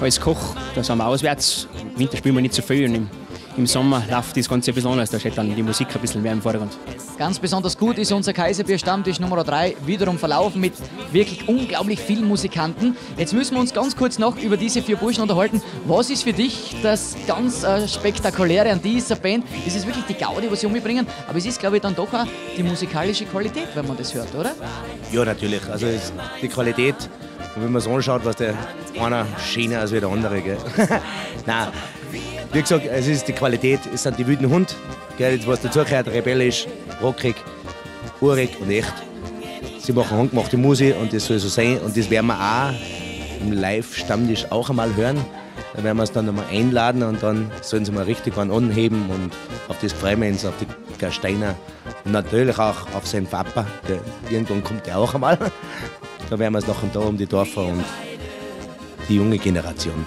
als Koch. Da sind wir auswärts. Im Winter spielen wir nicht so viel und im, im Sommer läuft das Ganze ein bisschen anders. Da steht dann die Musik ein bisschen mehr im Vordergrund. Ganz besonders gut ist unser Kaiserbier Stammtisch Nummer 3 wiederum verlaufen mit wirklich unglaublich vielen Musikanten. Jetzt müssen wir uns ganz kurz noch über diese vier Burschen unterhalten. Was ist für dich das ganz äh, Spektakuläre an dieser Band? Es ist wirklich die Gaudi, was sie umbringen, aber es ist, glaube ich, dann doch auch die musikalische Qualität, wenn man das hört, oder? Ja, natürlich. Also die Qualität, und wenn man es anschaut, was der einer schöner als wie der andere. Gell? Nein, wie gesagt, es ist die Qualität, es sind die wilden Hund, gell, was dazugehört, rebellisch, rockig, urig und echt. Sie machen handgemachte Musik und das soll so sein und das werden wir auch im Live-Stammtisch auch einmal hören. Da werden wir es dann einmal einladen und dann sollen sie mal richtig einen anheben und auf das freuen wir uns, auf die Gasteiner und natürlich auch auf seinen Papa. Der, irgendwann kommt der auch einmal. Da werden wir es nachher da um die Dörfer und die junge Generation.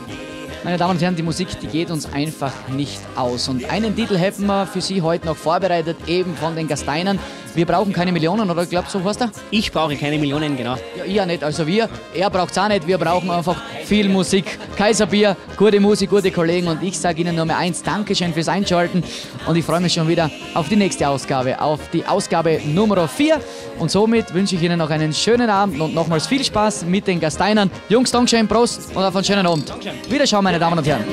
Meine Damen und Herren, die Musik, die geht uns einfach nicht aus. Und einen Titel hätten wir für Sie heute noch vorbereitet, eben von den Gasteinern. Wir brauchen keine Millionen, oder glaubst du, so heißt er? Ich brauche keine Millionen, genau. Ja, ich nicht. Also wir, er braucht es auch nicht. Wir brauchen einfach viel Musik. Kaiserbier, gute Musik, gute Kollegen. Und ich sage Ihnen nur mehr eins, Dankeschön fürs Einschalten. Und ich freue mich schon wieder auf die nächste Ausgabe, auf die Ausgabe Nummer 4. Und somit wünsche ich Ihnen noch einen schönen Abend und nochmals viel Spaß mit den Gasteinern. Jungs, Dankeschön, Prost und auf einen schönen Abend. Wiederschauen, meine Damen und Herren.